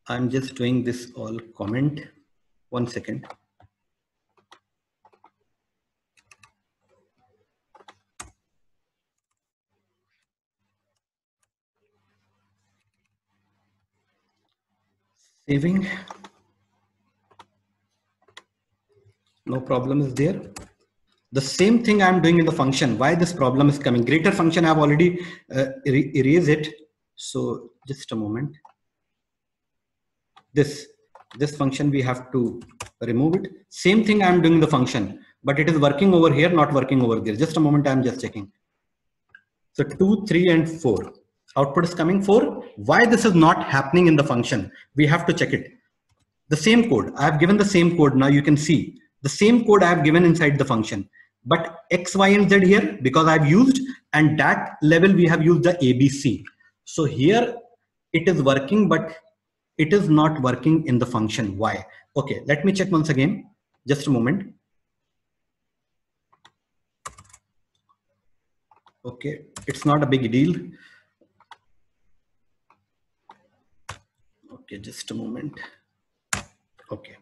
I'm just doing this all comment. One second. Saving. No problem is there. The same thing I'm doing in the function. Why this problem is coming? Greater function, I've already uh, er- erased it. So just a moment. This, this function, we have to remove it. Same thing I'm doing the function, but it is working over here, not working over there. Just a moment, I'm just checking. So two, three, and four. Output is coming four. Why this is not happening in the function? We have to check it. The same code. I have given the same code. Now you can see the same code I have given inside the function. But X, Y, and Z here because I've used and that level we have used the ABC. So here it is working, but it is not working in the function. Why? Okay, let me check once again. Just a moment. Okay, it's not a big deal. Okay, just a moment. Okay.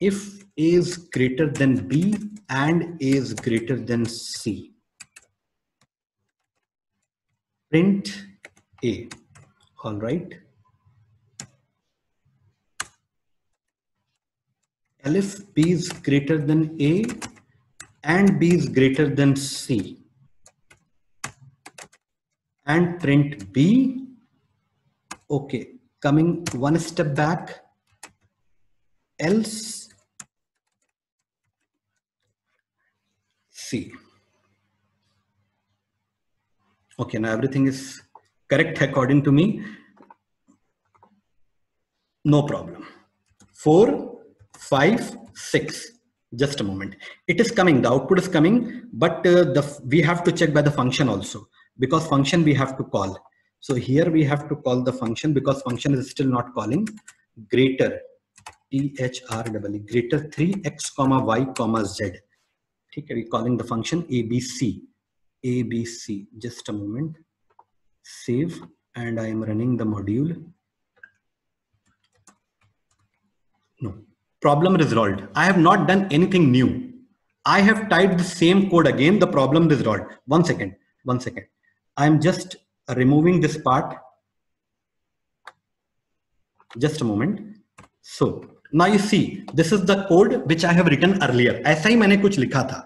If A is greater than B and A is greater than C, print A. All right. If B is greater than A and B is greater than C, and print B. Okay, coming one step back, else C. Okay, now everything is correct according to me. No problem. Four, five, six. Just a moment. It is coming. The output is coming, but uh, the we have to check by the function also because function we have to call. So here we have to call the function because function is still not calling greater three greater 3x comma y comma z. ठीक है we calling the function abc abc just a moment save and i am running the module no problem resolved i have not done anything new i have typed the same code again the problem is resolved one second one second i'm just removing this part just a moment so now you see this is the code which i have written earlier ऐसा ही मैंने कुछ लिखा था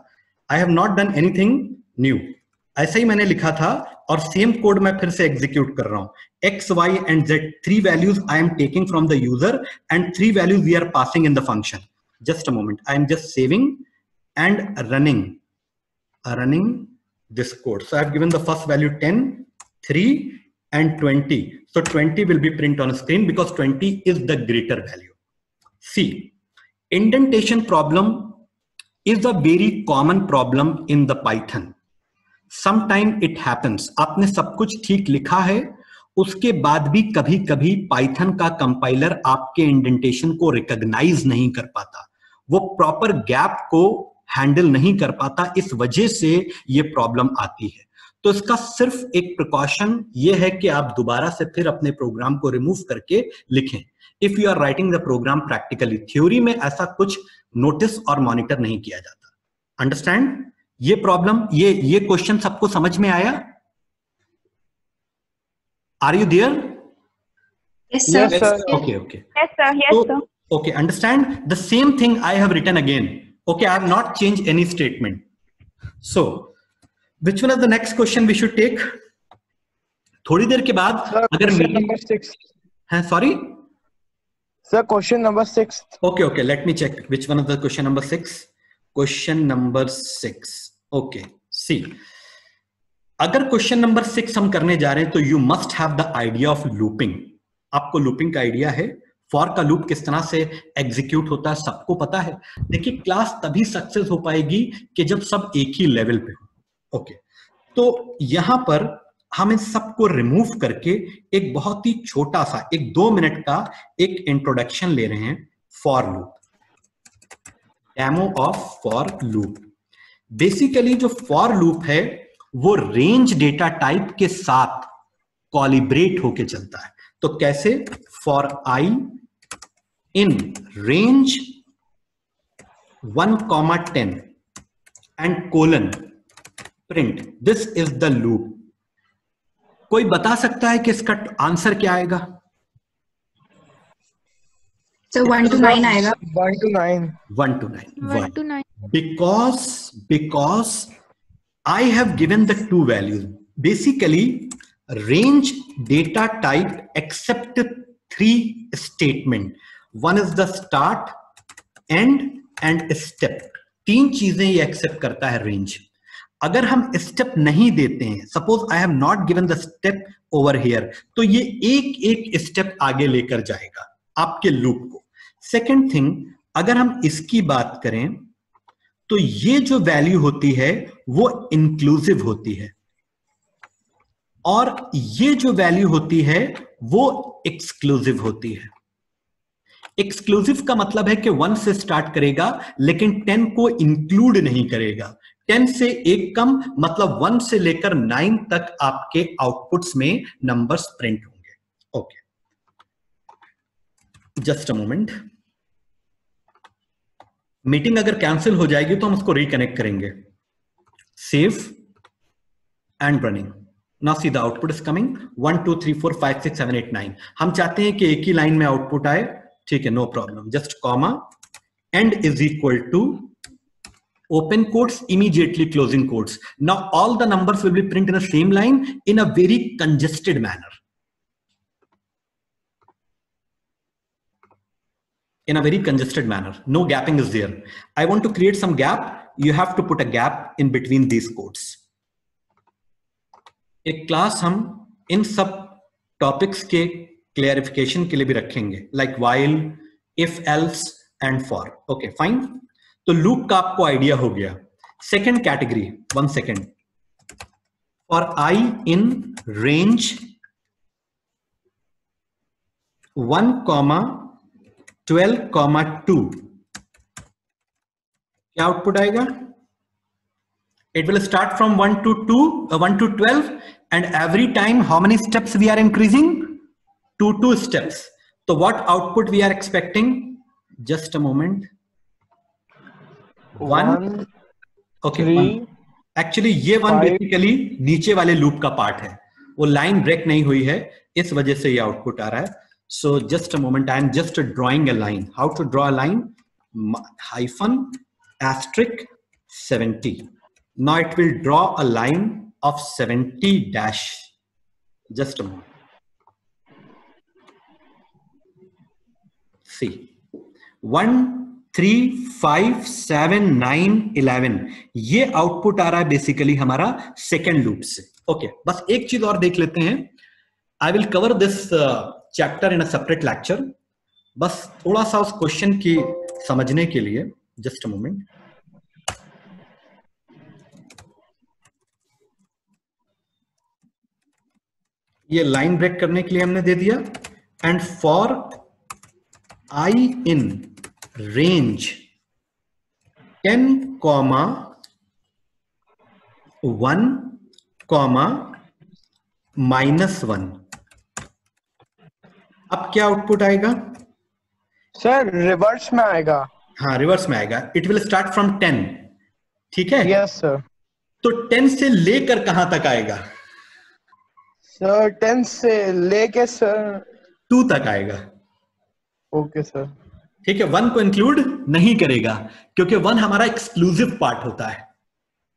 i have not done anything new ऐसा ही मैंने लिखा था और सेम कोड मैं फिर से एग्जीक्यूट कर रहा हूं x y and z three values i am taking from the user and three values we are passing in the function just a moment i am just saving and running uh, running this code so i have given the first value 10 3 and 20 so 20 will be print on screen because 20 is the greater value see indentation problem is a very common problem in the python. Sometime it happens. आपने सब कुछ ठीक लिखा है, उसके बाद भी कभी कभी पाइथन का कंपाइलर आपके इंडेंटेशन को रिकॉग्नाइज नहीं कर पाता। वो प्रॉपर गैप को हैंडल नहीं कर पाता, इस वजह से ये प्रॉब्लम आती है। तो इसका सिर्फ़ एक प्रिकॉशन ये है कि आप दोबारा से फिर अपने प्रोग्राम को रिमूव करके लिखें। If you are writing the program practically theory में ऐसा कुछ नोटिस और मॉनिटर नहीं किया जाता। अंडरस्टैंड ये प्रॉब्लम ये ये क्वेश्चन सबको समझ में आया? Are you there okay okay okay understand the same thing I have return again okay I have not change any statement so which one of the next question we should take थोड़ी देर के बाद अगर meeting sorry Sir, question number six. okay okay. Let me check which one is the question number 6 question number 6 okay see. अगर question number six हम करने जा रहे हैं तो you must have the idea of looping आपको looping का idea है। फॉर का लूप किस तरह से एग्जीक्यूट होता है सबको पता है। देखिए क्लास तभी सक्सेस हो पाएगी कि जब सब एक ही लेवल पे हो। Okay okay. तो यहाँ पर हम इन सबको रिमूव करके एक बहुत ही छोटा सा, एक दो मिनट का एक इंट्रोडक्शन ले रहे हैं for loop demo of for loop basically जो फॉर लूप है, वो रेंज डेटा टाइप के साथ कॉलिब्रेट होके चलता है। तो कैसे? For i in range one comma ten and colon print this is the loop कोई बता सकता है कि इसका आंसर क्या आएगा? Because because I have given the two values basically range data type accept three statement one is the start and end step तीन चीज़ें ये एक्सेप्ट करता है रेंज अगर हम स्टेप नहीं देते हैं suppose I have not given the step over here तो ये एक एक स्टेप आगे लेकर जाएगा आपके लूप को। सेकेंड थिंग अगर हम इसकी बात करें तो ये जो वैल्यू होती है, वो इंक्लूसिव होती है। और ये जो वैल्यू होती है, वो एक्सक्लूसिव होती है। एक्सक्लूसिव का मतलब है कि वन से स्टार्ट करेगा, लेकिन टेन को इंक्लूड नहीं करेगा। टेन से एक कम मतलब वन से लेकर नाइन तक आपके आउटपुट्स में नंबर्स प्रिंट होंगे। Okay just a moment meeting अगर कैंसिल हो जाएगी तो हम उसको रिकनेक्ट करेंगे। सेव एंड रनिंग ना see the output is coming one two three four five six seven eight nine हम चाहते हैं कि एक ही लाइन में आउटपुट आए। ठीक है no problem just comma end is equal to open quotes immediately closing quotes now all the numbers will be printed in the same line in a very congested manner in a very congested manner no gapping is there i want to create some gap you have to put a gap in between these quotes एक class हम इन सब topics के clarification के लिए भी रखेंगे like while if else and for okay fine तो loop का आपको आइडिया हो गया। सेकेंड कैटेगरी वन सेकेंड और i in range one comma twelve comma two क्या आउटपुट आएगा? It will start from one to two one to twelve and every time how many steps we are increasing two two steps तो what output we are expecting just a moment three, one. Actually ये one basically नीचे वाले loop का part है। वो line break नहीं हुई है इस वजह से ये आउटपुट आ रहा है। So just a moment I am just drawing a line how to draw a line hyphen asterisk 70 now it will draw a line of 70 dash. Just a moment. See. 1 3 5 7 9 11 ये आउटपुट आ रहा है basically हमारा second loop से। Okay okay, बस एक चीज़ और देख लेते हैं। I will cover this chapter in a separate lecture बस थोड़ा सा उस क्वेश्चन की समझने के लिए जस्ट मोमेंट ये लाइन ब्रेक करने के लिए हमने दे दिया। And for i in range 10 comma 1 comma minus one अब क्या आउटपुट आएगा? सर रिवर्स में आएगा। हाँ रिवर्स में आएगा। इट विल स्टार्ट फ्रॉम 10 ठीक है? यस सर तो 10 से लेकर कहाँ तक आएगा? सर टेन से लेके सर 2 तक आएगा। ओके सर ठीक है वन को इंक्लूड नहीं करेगा क्योंकि वन हमारा एक्सक्लूसिव पार्ट होता है।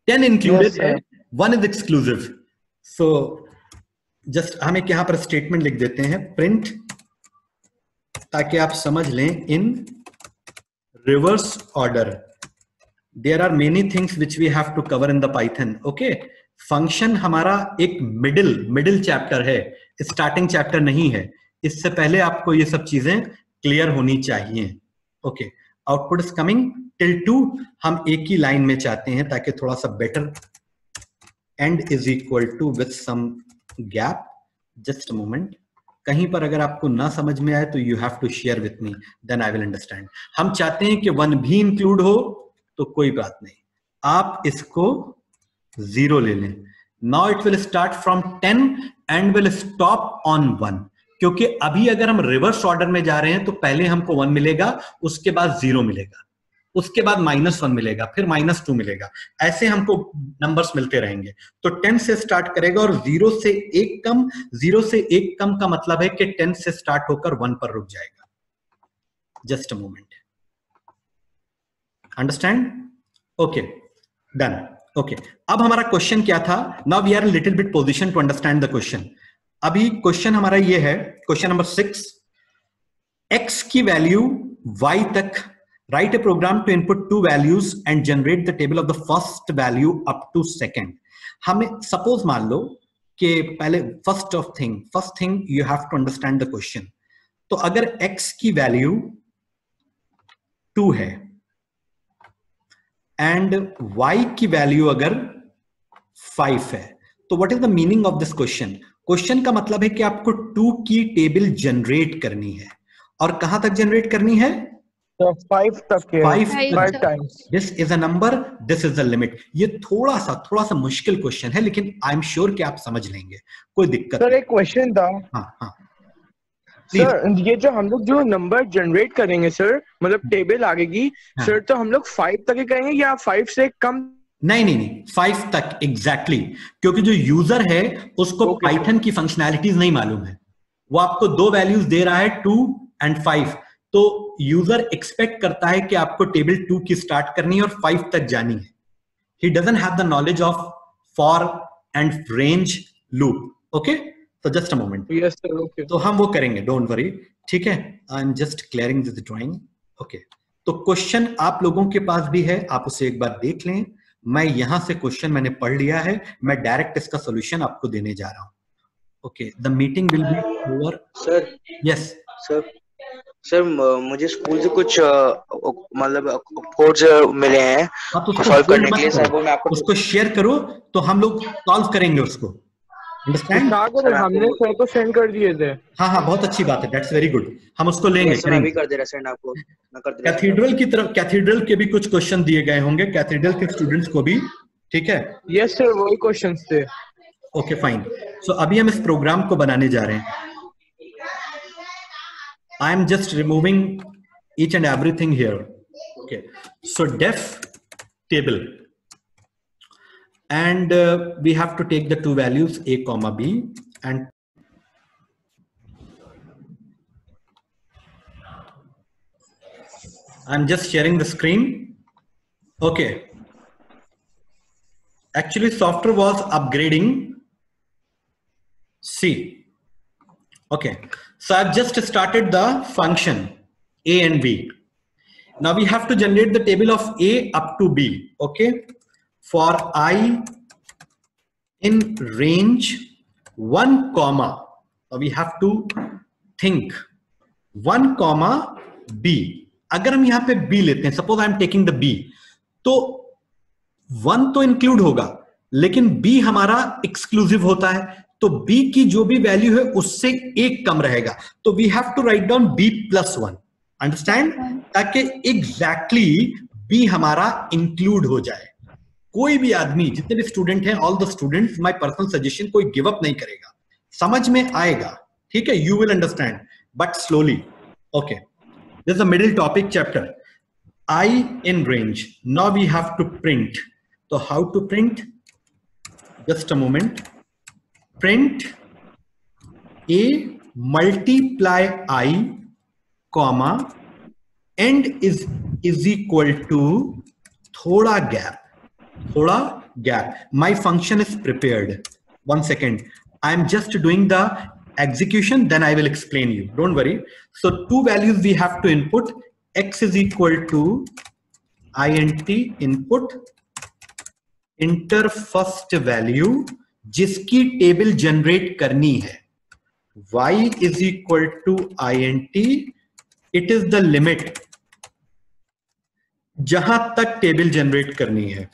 टेन इंक्लूडेड है one is exclusive so just हम एक यहाँ पर स्टेटमेंट लिख देते हैं प्रिंट ताकि आप समझ लें in reverse order there are many things which we have to cover in the Python okay function हमारा एक मिडिल मिडिल चैप्टर है स्टार्टिंग चैप्टर नहीं है। इससे पहले आपको ये सब चीज़ें क्लियर होनी चाहिए। Okay, output is coming till two हम एक ही लाइन में चाहते हैं ताकि थोड़ा सा better end is equal to with some gap. Just moment. कहीं पर अगर आपको ना समझ में आए तो you have to share with me, then I will understand. हम चाहते हैं कि वन भी इंक्लूड हो तो कोई बात नहीं। आप इसको ज़ीरो ले लें। Now it will start from ten and will stop on 1 क्योंकि अभी अगर हम रिवर्स ऑर्डर में जा रहे हैं तो पहले हमको वन मिलेगा, उसके बाद ज़ीरो मिलेगा। उसके बाद माइनस वन मिलेगा, फिर माइनस टू मिलेगा। ऐसे हमको नंबर्स मिलते रहेंगे। तो 10 से स्टार्ट करेगा और ज़ीरो से एक कम ज़ीरो से एक कम का मतलब है कि 10 से स्टार्ट होकर वन पर रुक जाएगा। Just a moment understand okay done okay अब हमारा क्वेश्चन क्या था? Now we are little bit position to understand the question अभी क्वेश्चन हमारा ये है क्वेश्चन नंबर सिक्स एक्स की वैल्यू वाई तक. Write a program to input two values and generate the table of the first value up to second. हमें suppose मान लो कि पहले first of thing first thing you have to understand the question तो अगर x की value two है एंड y की वैल्यू अगर फाइव है तो what is the meaning of this question question का मतलब है कि आपको टू की टेबल जनरेट करनी है। और कहाँ तक जनरेट करनी है? तो फाइव तक के five times this is a number this is a limit ये थोड़ा सा थोड़ा सा मुश्किल क्वेश्चन है लेकिन आई एम श्योर कि आप समझ लेंगे। कोई दिक्कत सर एक क्वेश्चन था। हाँ हाँ। सर ये जो हम लोग जो नंबर जनरेट करेंगे सर मतलब टेबल आगेगी हाँ। सर तो हम लोग फाइव तक ही करेंगे या फाइव से कम नहीं नहीं नहीं फाइव तक एग्जैक्टली exactly. क्योंकि जो यूज़र है उसको Okay. पाइथन की फंक्शनैलिटीज नहीं मालूम है। वो आपको दो वैल्यूज़ दे रहा है टू एंड फाइव तो यूज़र एक्सपेक्ट करता है कि आपको टेबल टू की स्टार्ट करनी है और फाइव तक जानी है। He doesn't have the knowledge of for and range loop okay तो जस्ट अ मोमेंट तो हम वो करेंगे डोंट वरी ठीक है? I am just clearing this drawing okay तो क्वेश्चन आप लोगों के पास भी है आप उसे एक बार देख लें। मैं यहाँ से क्वेश्चन मैंने पढ़ लिया है मैं डायरेक्ट इसका सोल्यूशन आपको देने जा रहा हूँ। Okay the meeting will be over sir yes sir sir मुझे स्कूल से कुछ मतलब कोड्स मिले हैं आप उसको सॉल्व करने के लिए सर वो मैं आपको उसको शेयर करो तो हम लोग सॉल्व करेंगे उसको। हमने सर को सेंड कर दिए थे। हाँ हाँ बहुत अच्छी बात है। दैट्स वेरी गुड हम उसको लेंगे मैं कर दे रहा सेंड आपको। मैं कर दे कैथीड्रल की तरफ़ कैथीड्रल के भी कुछ क्वेश्चन दिए गए होंगे। कैथीड्रल के स्टूडेंट्स को भी ठीक है? यस सर वही क्वेश्चंस थे। ओके फाइन सो अभी हम इस प्रोग्राम को बनाने जा रहे हैं। I am just removing each and everything here okay so def table and uh, we have to take the two values a comma b and i'm just sharing the screen. Okay. Actually software was upgrading c. Okay. So i've just started the function a and b. Now we have to generate the table of a up to b. Okay for i in range 1 comma so we have to think 1 comma b. अगर हम यहाँ पे b लेते हैं suppose I am taking the b तो one तो include होगा लेकिन b हमारा एक्सक्लूसिव होता है तो b की जो भी वैल्यू है उससे एक कम रहेगा। तो we have to write down b plus one understand ताकि एग्जैक्टली exactly b हमारा इंक्लूड हो जाए। कोई भी आदमी, जितने भी स्टूडेंट हैं all the students my personal suggestion कोई गिव अप नहीं करेगा। समझ में आएगा, ठीक है? You will understand but slowly okay this a middle topic chapter i in range now we have to print तो how to print just a moment print a multiply i comma end is is equal to थोड़ा gap थोड़ा gap my function is prepared one second I am just doing the execution then I will explain you don't worry so two values we have to input x is equal to I N T input enter first value जिसकी table generate करनी है. Y is equal to I N T it is the limit जहाँ तक table generate करनी है.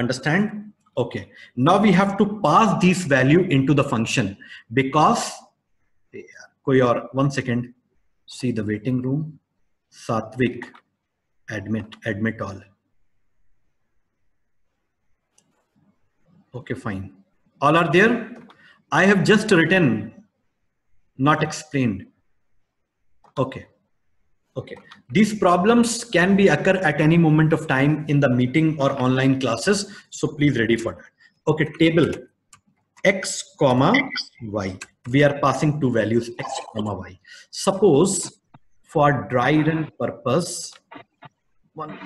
Understand okay now we have to pass this value into the function because koi or one second see the waiting room satvik admit admit all Okay, fine. All are there? I have just written, not explained. Okay. Okay. These problems can be occur at any moment of time in the meeting or online classes. So please ready for that. Okay, table x comma y. We are passing two values x comma y. Suppose for dry run purpose, one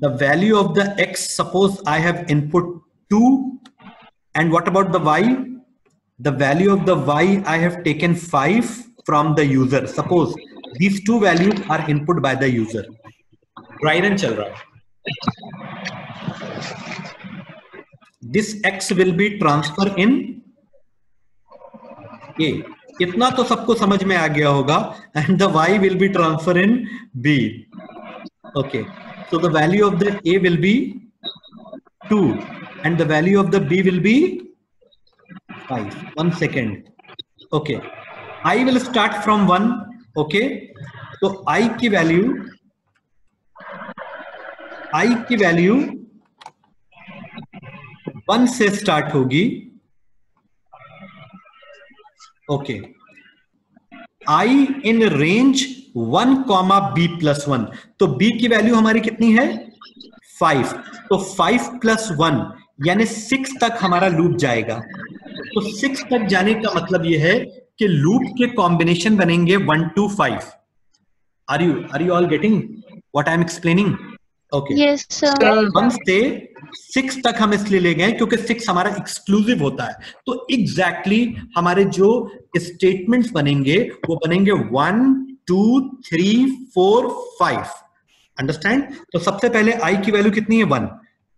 the value of the x suppose i have input 2 and what about the y the value of the y i have taken 5 from the user suppose these two values are input by the user dry run chal raha this x will be transfer in a इतना तो सबको समझ में आ गया होगा and the y will be transfer in b okay so the value of the A will be 2 and the value of the B will be 5. One second. Okay. I will start from 1. Okay. So, I की value, I की value 1 से start होगी, Okay. I in range one comma b plus one तो b की value हमारी कितनी है five तो फाइव प्लस वन यानी सिक्स तक हमारा लूप जाएगा तो सिक्स तक जाने का मतलब यह है कि लूप के कॉम्बिनेशन बनेंगे one two five are you are you all getting what I am explaining okay one से सिक्स तक हम इसलिए ले गए क्योंकि सिक्स हमारा एक्सक्लूसिव होता है। तो एग्जैक्टली exactly हमारे जो स्टेटमेंट्स बनेंगे वो बनेंगे one two three four five understand तो सबसे पहले आई की वैल्यू कितनी है? वन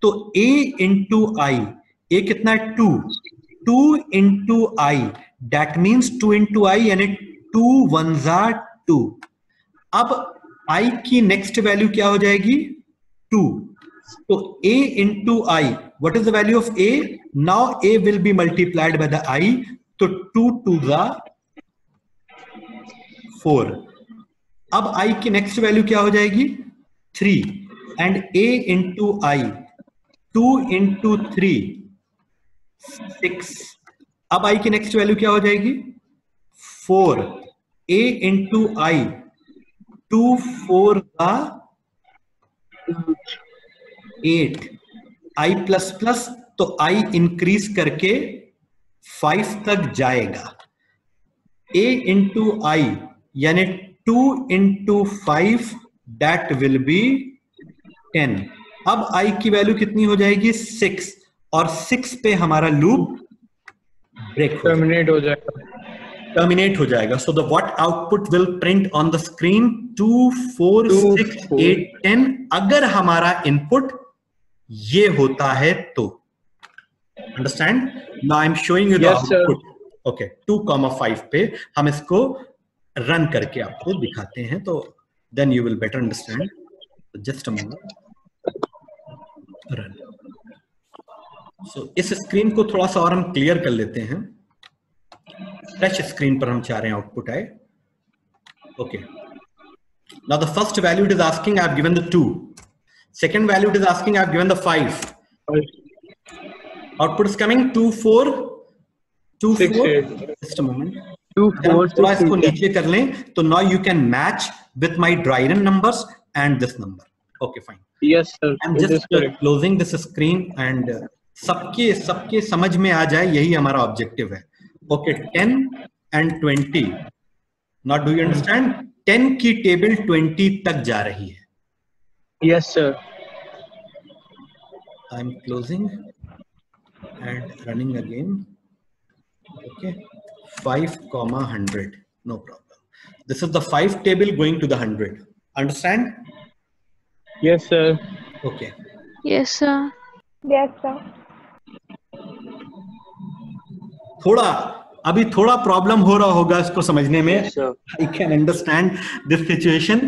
तो ए इंटू आई ए कितना है? Two two into i that means two into i यानी टू वन जा टू अब आई की नेक्स्ट वैल्यू क्या हो जाएगी? टू तो a into i, what is the value of a? Now a will be multiplied by the i. तो two two जा फोर अब i की नेक्स्ट वैल्यू क्या हो जाएगी? Three and a into i two into three six अब आई की next value क्या हो जाएगी? Four a into i two four का एट आई प्लस प्लस तो आई इंक्रीज करके फाइव तक जाएगा। ए इंटू आई यानी two into five that will be ten अब आई की वैल्यू कितनी हो जाएगी? सिक्स और सिक्स पे हमारा लूप ब्रेक टर्मिनेट हो जाएगा। टर्मिनेट हो जाएगा। सो output will print on the screen? 2 4 Two, 6 four. 8 10 अगर हमारा इनपुट ये होता है तो। Understand now I am showing you the output okay 2 comma 5 पे हम इसको रन करके आपको दिखाते हैं तो then you will better understand just a moment run so इस स्क्रीन को थोड़ा सा और हम क्लियर कर लेते हैं। टच स्क्रीन पर हम चाह रहे हैं आउटपुट आए। Okay now the first value it is asking I given the two second value it is asking i have given the 5 output is two four 4 2 थोड़ा इसको नीचे कर लें तो now you can match with my drawer numbers and this number okay fine yes sir I am just closing this screen and सबके सबके समझ में आ जाए यही हमारा ऑब्जेक्टिव है। Okay ten and twenty not do you understand ten की table twenty तक जा रही है। Yes sir I am closing and running again okay five comma hundred no problem this is the five table going to the hundred understand yes sir okay yes sir yes sir थोड़ा अभी थोड़ा problem हो रहा होगा इसको समझने में। I can understand this situation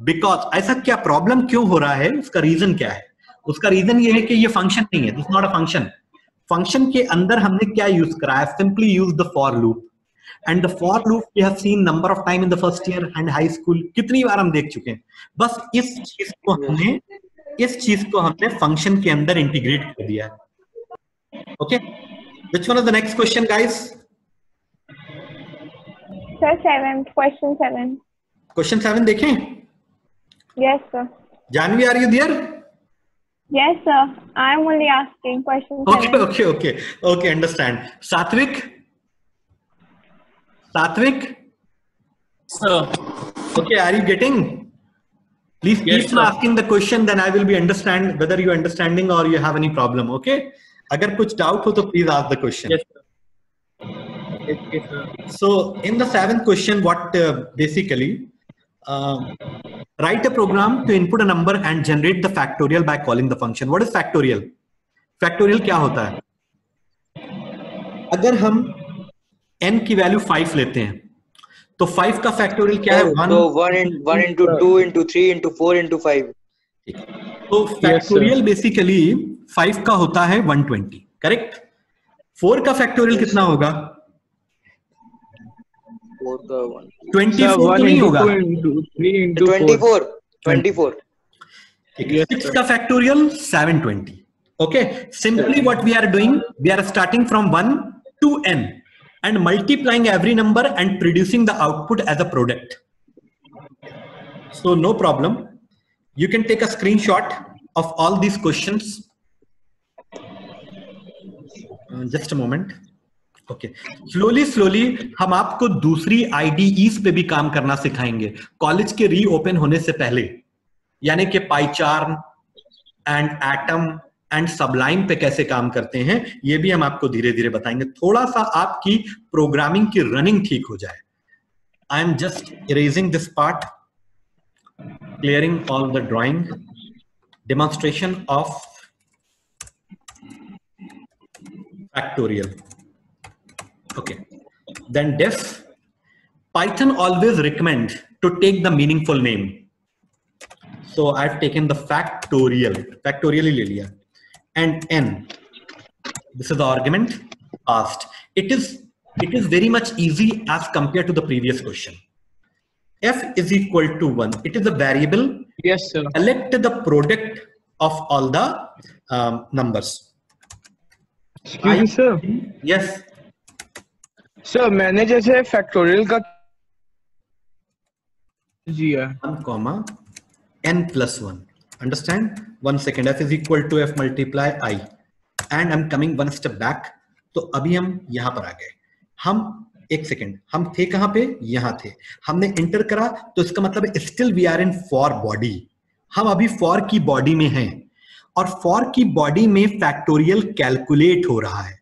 because ऐसा क्या प्रॉब्लम क्यों हो रहा है? उसका रीजन क्या है? उसका रीजन ये है कि ये फ़ंक्शन नहीं है। This not a function function के अंदर हमने क्या यूज़ करा है? Simply use the for loop and the for loop we have seen number of time in the first year and high school कितनी बार हम देख चुके हैं? बस इस चीज़ को हमने इस चीज़ को हमने फ़ंक्शन के अंदर इंटीग्रेट कर दिया है। Okay Which one is the next question, guys? Sir, seven. Question seven. Question seven, देखें. Yes, sir. Janvi, are you there? Yes, sir. I'm only asking question. Okay, seven. okay, okay, okay. Understand. Satwik. Satwik. Sir. Okay, are you getting? Please yes, sir. asking the question, then I will be understand whether you're understanding or you have any problem. Okay. अगर कुछ doubt हो तो please आज the question so in the seventh question what basically write a program to input a number and generate the factorial by calling the function what is factorial factorial क्या होता है? अगर हम n की value five लेते हैं तो five का फैक्टोरियल क्या है? तो फैक्टोरियल बेसिकली फाइव का होता है 120 करेक्ट फोर का फैक्टोरियल कितना होगा? ट्वेंटी फोर नहीं होगा। ट्वेंटी फोर सिक्स का factorial seven twenty okay simply what we are doing we are starting from one to n and multiplying every number and producing the output as a product so no problem you can take a screenshot of all these question Just a moment. Okay slowly slowly हम आपको दूसरी IDEs पे भी काम करना सिखाएँगे। College के reopen होने से पहले, यानी कि PyCharm and Atom and Sublime पे कैसे काम करते हैं, ये भी हम आपको धीरे धीरे बताएँगे। थोड़ा सा आपकी प्रोग्रामिंग की रनिंग ठीक हो जाए। I am just erasing this part clearing all the drawing demonstration of factorial. Okay. Then def python always recommend to take the meaningful name. So i've taken the factorial factorially lilia and n this is the argument asked. It is it is very much easy as compared to the previous question. F is equal to 1 it is a variable. Yes sir. Select the product of all the um, numbers. Excuse me, sir. yes sir मैंने जैसे factorial का जी है 1 comma n plus 1 understand one second f is equal to f multiply i and i'm coming one step back तो अभी हम यहाँ पर आ गए हम एक सेकेंड हम थे कहाँ पे यहाँ थे हमने इंटर करा तो इसका मतलब still we are in for body हम अभी फॉर की बॉडी में हैं और फॉर की बॉडी में फैक्टोरियल कैलकुलेट हो रहा है।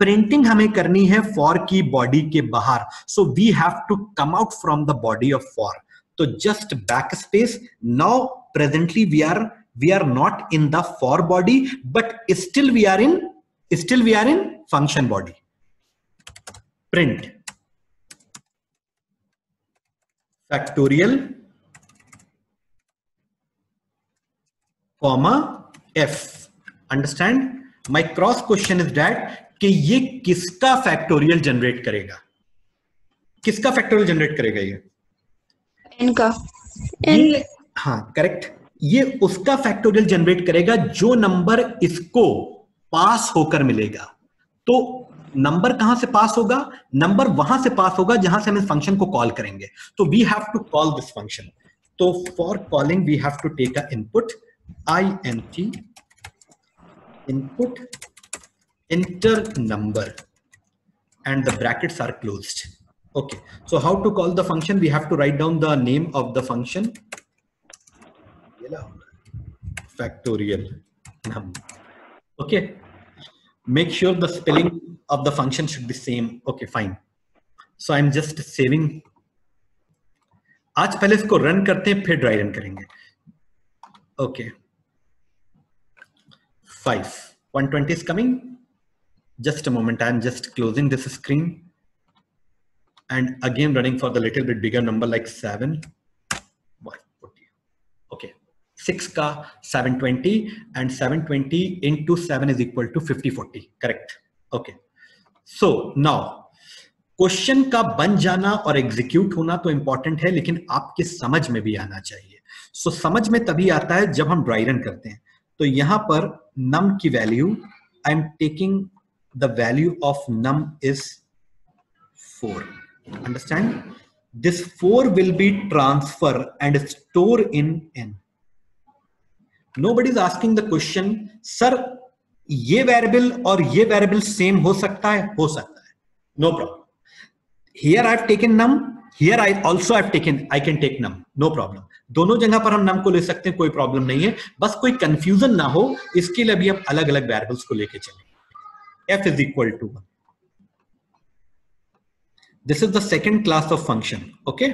प्रिंटिंग हमें करनी है फॉर की बॉडी के बाहर। So we have to come out from the body of for तो just backspace now presently we are we are not in the for body but still we are in still we are in function body print factorial comma f understand my cross question is that कि ये किसका factorial generate करेगा? किसका factorial generate करेगा ये? N का। ये हाँ करेक्ट ये उसका फैक्टोरियल जनरेट करेगा जो नंबर इसको पास होकर मिलेगा। तो नंबर कहाँ से पास होगा? नंबर वहाँ से पास होगा जहाँ से हम इस फ़ंक्शन को कॉल करेंगे। तो we have to call this function तो for calling we have to take a input I N T input enter number and the brackets are closed okay so how to call the function we have to write down the name of the function factorial number okay make sure the spelling of the function should be same okay fine so i'm just saving आज पहले इसको run करते हैं फिर dry run करेंगे okay okay. 5 120 is coming just a moment i'm just closing this screen and again running for the little bit bigger number like 7 140 okay 6 ka 720 and 720 into 7 is equal to 50 40 correct okay so now question का बन जाना और execute होना तो important है लेकिन आपके समझ में भी आना चाहिए सो so, समझ में तभी आता है जब हम ड्राई रन करते हैं तो यहाँ पर नम की value I am taking the value of num is four understand this 4 will be transfer and store in n. Nobody is asking the question, sir ये वेरिएबल और ये वेरिएबल सेम हो सकता है हो सकता है no problem here I have taken num here I have taken I can take num no problem दोनों जगह पर हम नम को ले सकते हैं, कोई प्रॉब्लम नहीं है। बस कोई कंफ्यूजन ना हो, इसके लिए अभी हम अलग अलग वेरिएबल्स को लेके चलेंगे f is equal to 1 this is the second class of function, okay?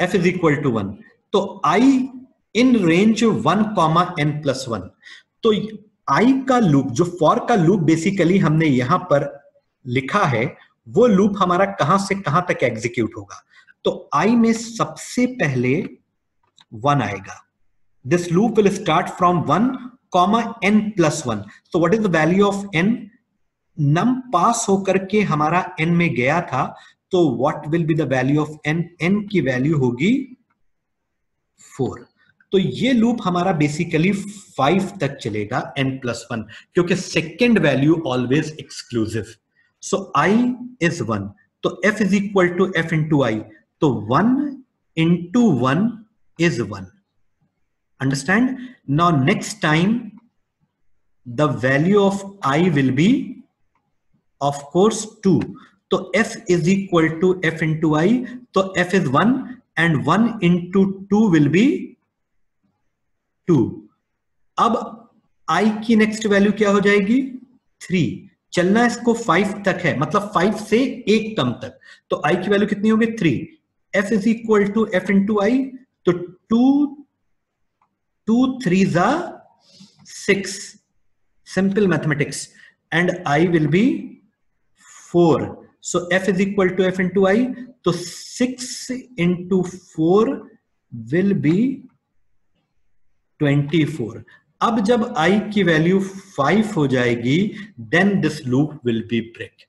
F is equal to 1 तो i in range one comma n plus one तो आई का लूप जो फॉर का लूप बेसिकली हमने यहाँ पर लिखा है, वो लूप हमारा कहाँ से कहाँ तक एग्जीक्यूट होगा? तो i में सबसे पहले वन आएगा। This loop will start from 1 comma n plus 1 so what is the value of n? Num पास होकर के हमारा n में गया था तो what will be the value of n? N की वैल्यू होगी 4 तो ये लूप हमारा बेसिकली फाइव तक चलेगा, n प्लस वन क्योंकि second value always exclusive so i is one तो f is equal to f into i तो one into one is one understand now next time the value of i will be of course two तो f is equal to f into i तो f is one and one into two will be two अब आई की next value क्या हो जाएगी? Three चलना इसको five तक है मतलब फाइव से एक टर्म तक. तो आई की वैल्यू कितनी होगी? Three f is equal to f into i तो टू टू थ्री जा six simple mathematics and i will be four so f is equal to f into i तो six into four will be twenty four अब जब आई की value five हो जाएगी then this loop will be break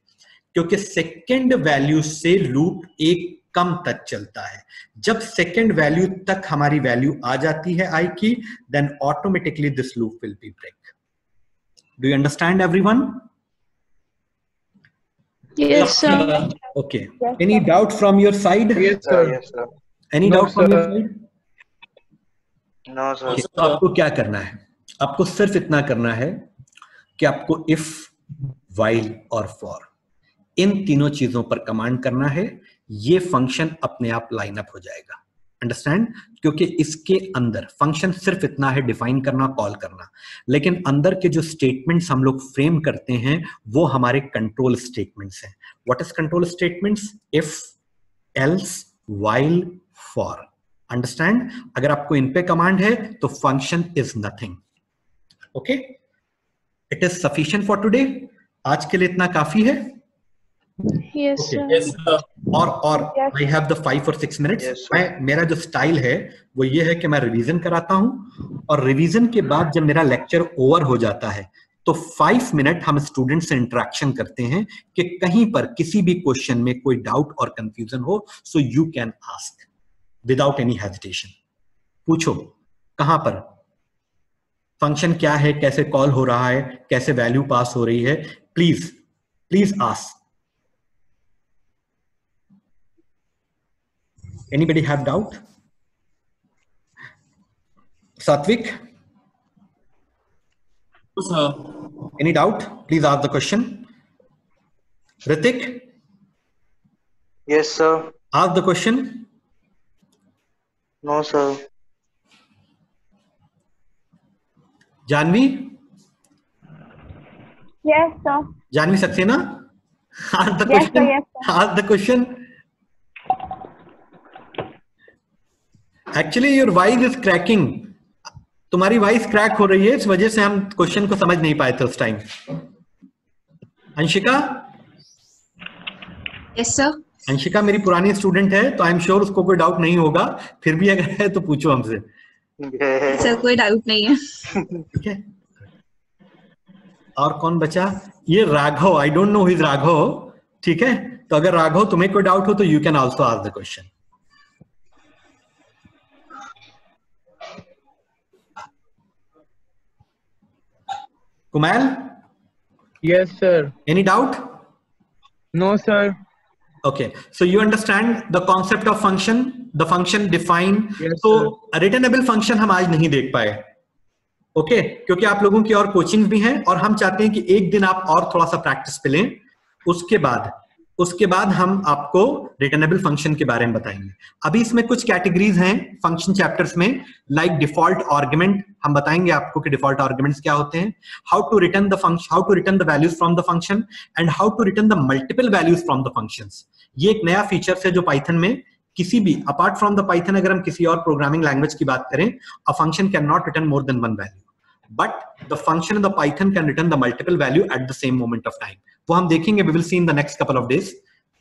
क्योंकि second value से loop एक कम तक चलता है। जब सेकेंड वैल्यू तक हमारी वैल्यू आ जाती है आई की then automatically this loop will be break do you understand everyone Yes, sir. okay. Any doubt from your side? Yes, sir, sir. yes, sir. any No, doubt from your side? No, sir. Okay, तो आपको क्या करना है? आपको सिर्फ़ इतना करना है कि आपको इफ़ वाइल और फॉर इन तीनों चीज़ों पर कमांड करना है। ये फ़ंक्शन अपने आप लाइन अप हो जाएगा। अंडरस्टैंड क्योंकि इसके अंदर फ़ंक्शन सिर्फ़ इतना है डिफाइन करना कॉल करना। लेकिन अंदर के जो स्टेटमेंट्स हम लोग फ्रेम करते हैं, वो हमारे कंट्रोल स्टेटमेंट्स हैं। What is control statements if else while for understand अगर आपको इन पे कमांड है तो function is nothing okay it is sufficient for today आज के लिए इतना काफ़ी है। Yes, Okay. Yes, sir. और और Yes. I have the five और सिक्स मिनट्स Yes, मैं मेरा जो स्टाइल है वो ये है कि मैं रिवीजन कराता हूँ और रिवीजन के बाद जब मेरा लेक्चर ओवर हो जाता है तो फाइव मिनट हम स्टूडेंट से इंटरेक्शन करते हैं कि कहीं पर किसी भी क्वेश्चन में कोई डाउट और कंफ्यूजन हो so you can ask without any hesitation पूछो कहाँ पर? फ़ंक्शन क्या है? कैसे कॉल हो रहा है? कैसे वैल्यू पास हो रही है? Please please ask anybody have doubt satvik No, sir. any doubt please ask the question ritik Yes, sir. ask the question No, sir. janvi Yes, sir. janvi saxena ask the Yes, question sir, yes, sir. ask the question actually your voice is cracking तुम्हारी voice crack हो रही है इस वजह से हम question को समझ नहीं पाए थे उस time Anshika? Yes, sir. Anshika मेरी पुरानी स्टूडेंट है तो आई एम श्योर उसको कोई डाउट नहीं होगा. फिर भी अगर है तो पूछो हमसे. सर कोई डाउट नहीं है. ठीक है? और कौन बचा? ये Raghav I don't know his Raghav. ठीक है? तो अगर राघव तुम्हें कोई डाउट हो तो you can also ask the question Kumal Yes, sir. any doubt No, sir. okay so you understand the concept of function the function define Yes, so returnable function हम आज नहीं देख पाए ओके okay? क्योंकि आप लोगों की और कोचिंग भी हैं और हम चाहते हैं कि एक दिन आप और थोड़ा सा प्रैक्टिस पे लें उसके बाद उसके बाद हम आपको रिटर्नेबल फ़ंक्शन के बारे में बताएँगे। अभी इसमें कुछ कैटेगरीज हैं फ़ंक्शन चैप्टर्स में लाइक डिफ़ॉल्ट आर्गुमेंट हम बताएँगे आपको कि डिफ़ॉल्ट आर्गुमेंट्स क्या होते हैं how to return the function how to return the values from the function and how to return the multiple values from the functions ये एक नया फीचर है जो पाइथन में। किसी भी अपार्ट फ्रॉम द पाइथन अगर हम किसी और प्रोग्रामिंग लैंग्वेज की बात करें a function can not return more than one value but the function in the python can return the multiple value at the same moment of वो हम देखेंगे we will see in the next couple of days.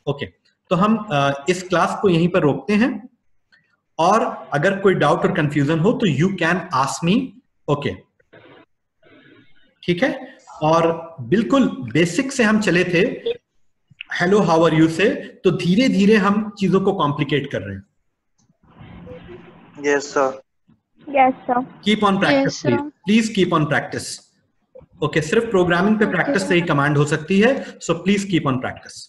Okay. तो हम uh, इस class को यहीं पर रोकते हैं। और अगर कोई डाउट और कंफ्यूजन हो तो you can ask me okay ठीक है? और बिल्कुल बेसिक से हम चले थे। हेलो हाउ आर यू से तो धीरे धीरे हम चीज़ों को कॉम्प्लिकेट कर रहे हैं। Yes, sir. Yes, sir. Keep on practice please please keep on practice okay सिर्फ़ प्रोग्रामिंग पे प्रैक्टिस से ही कमांड हो सकती है so please keep on practice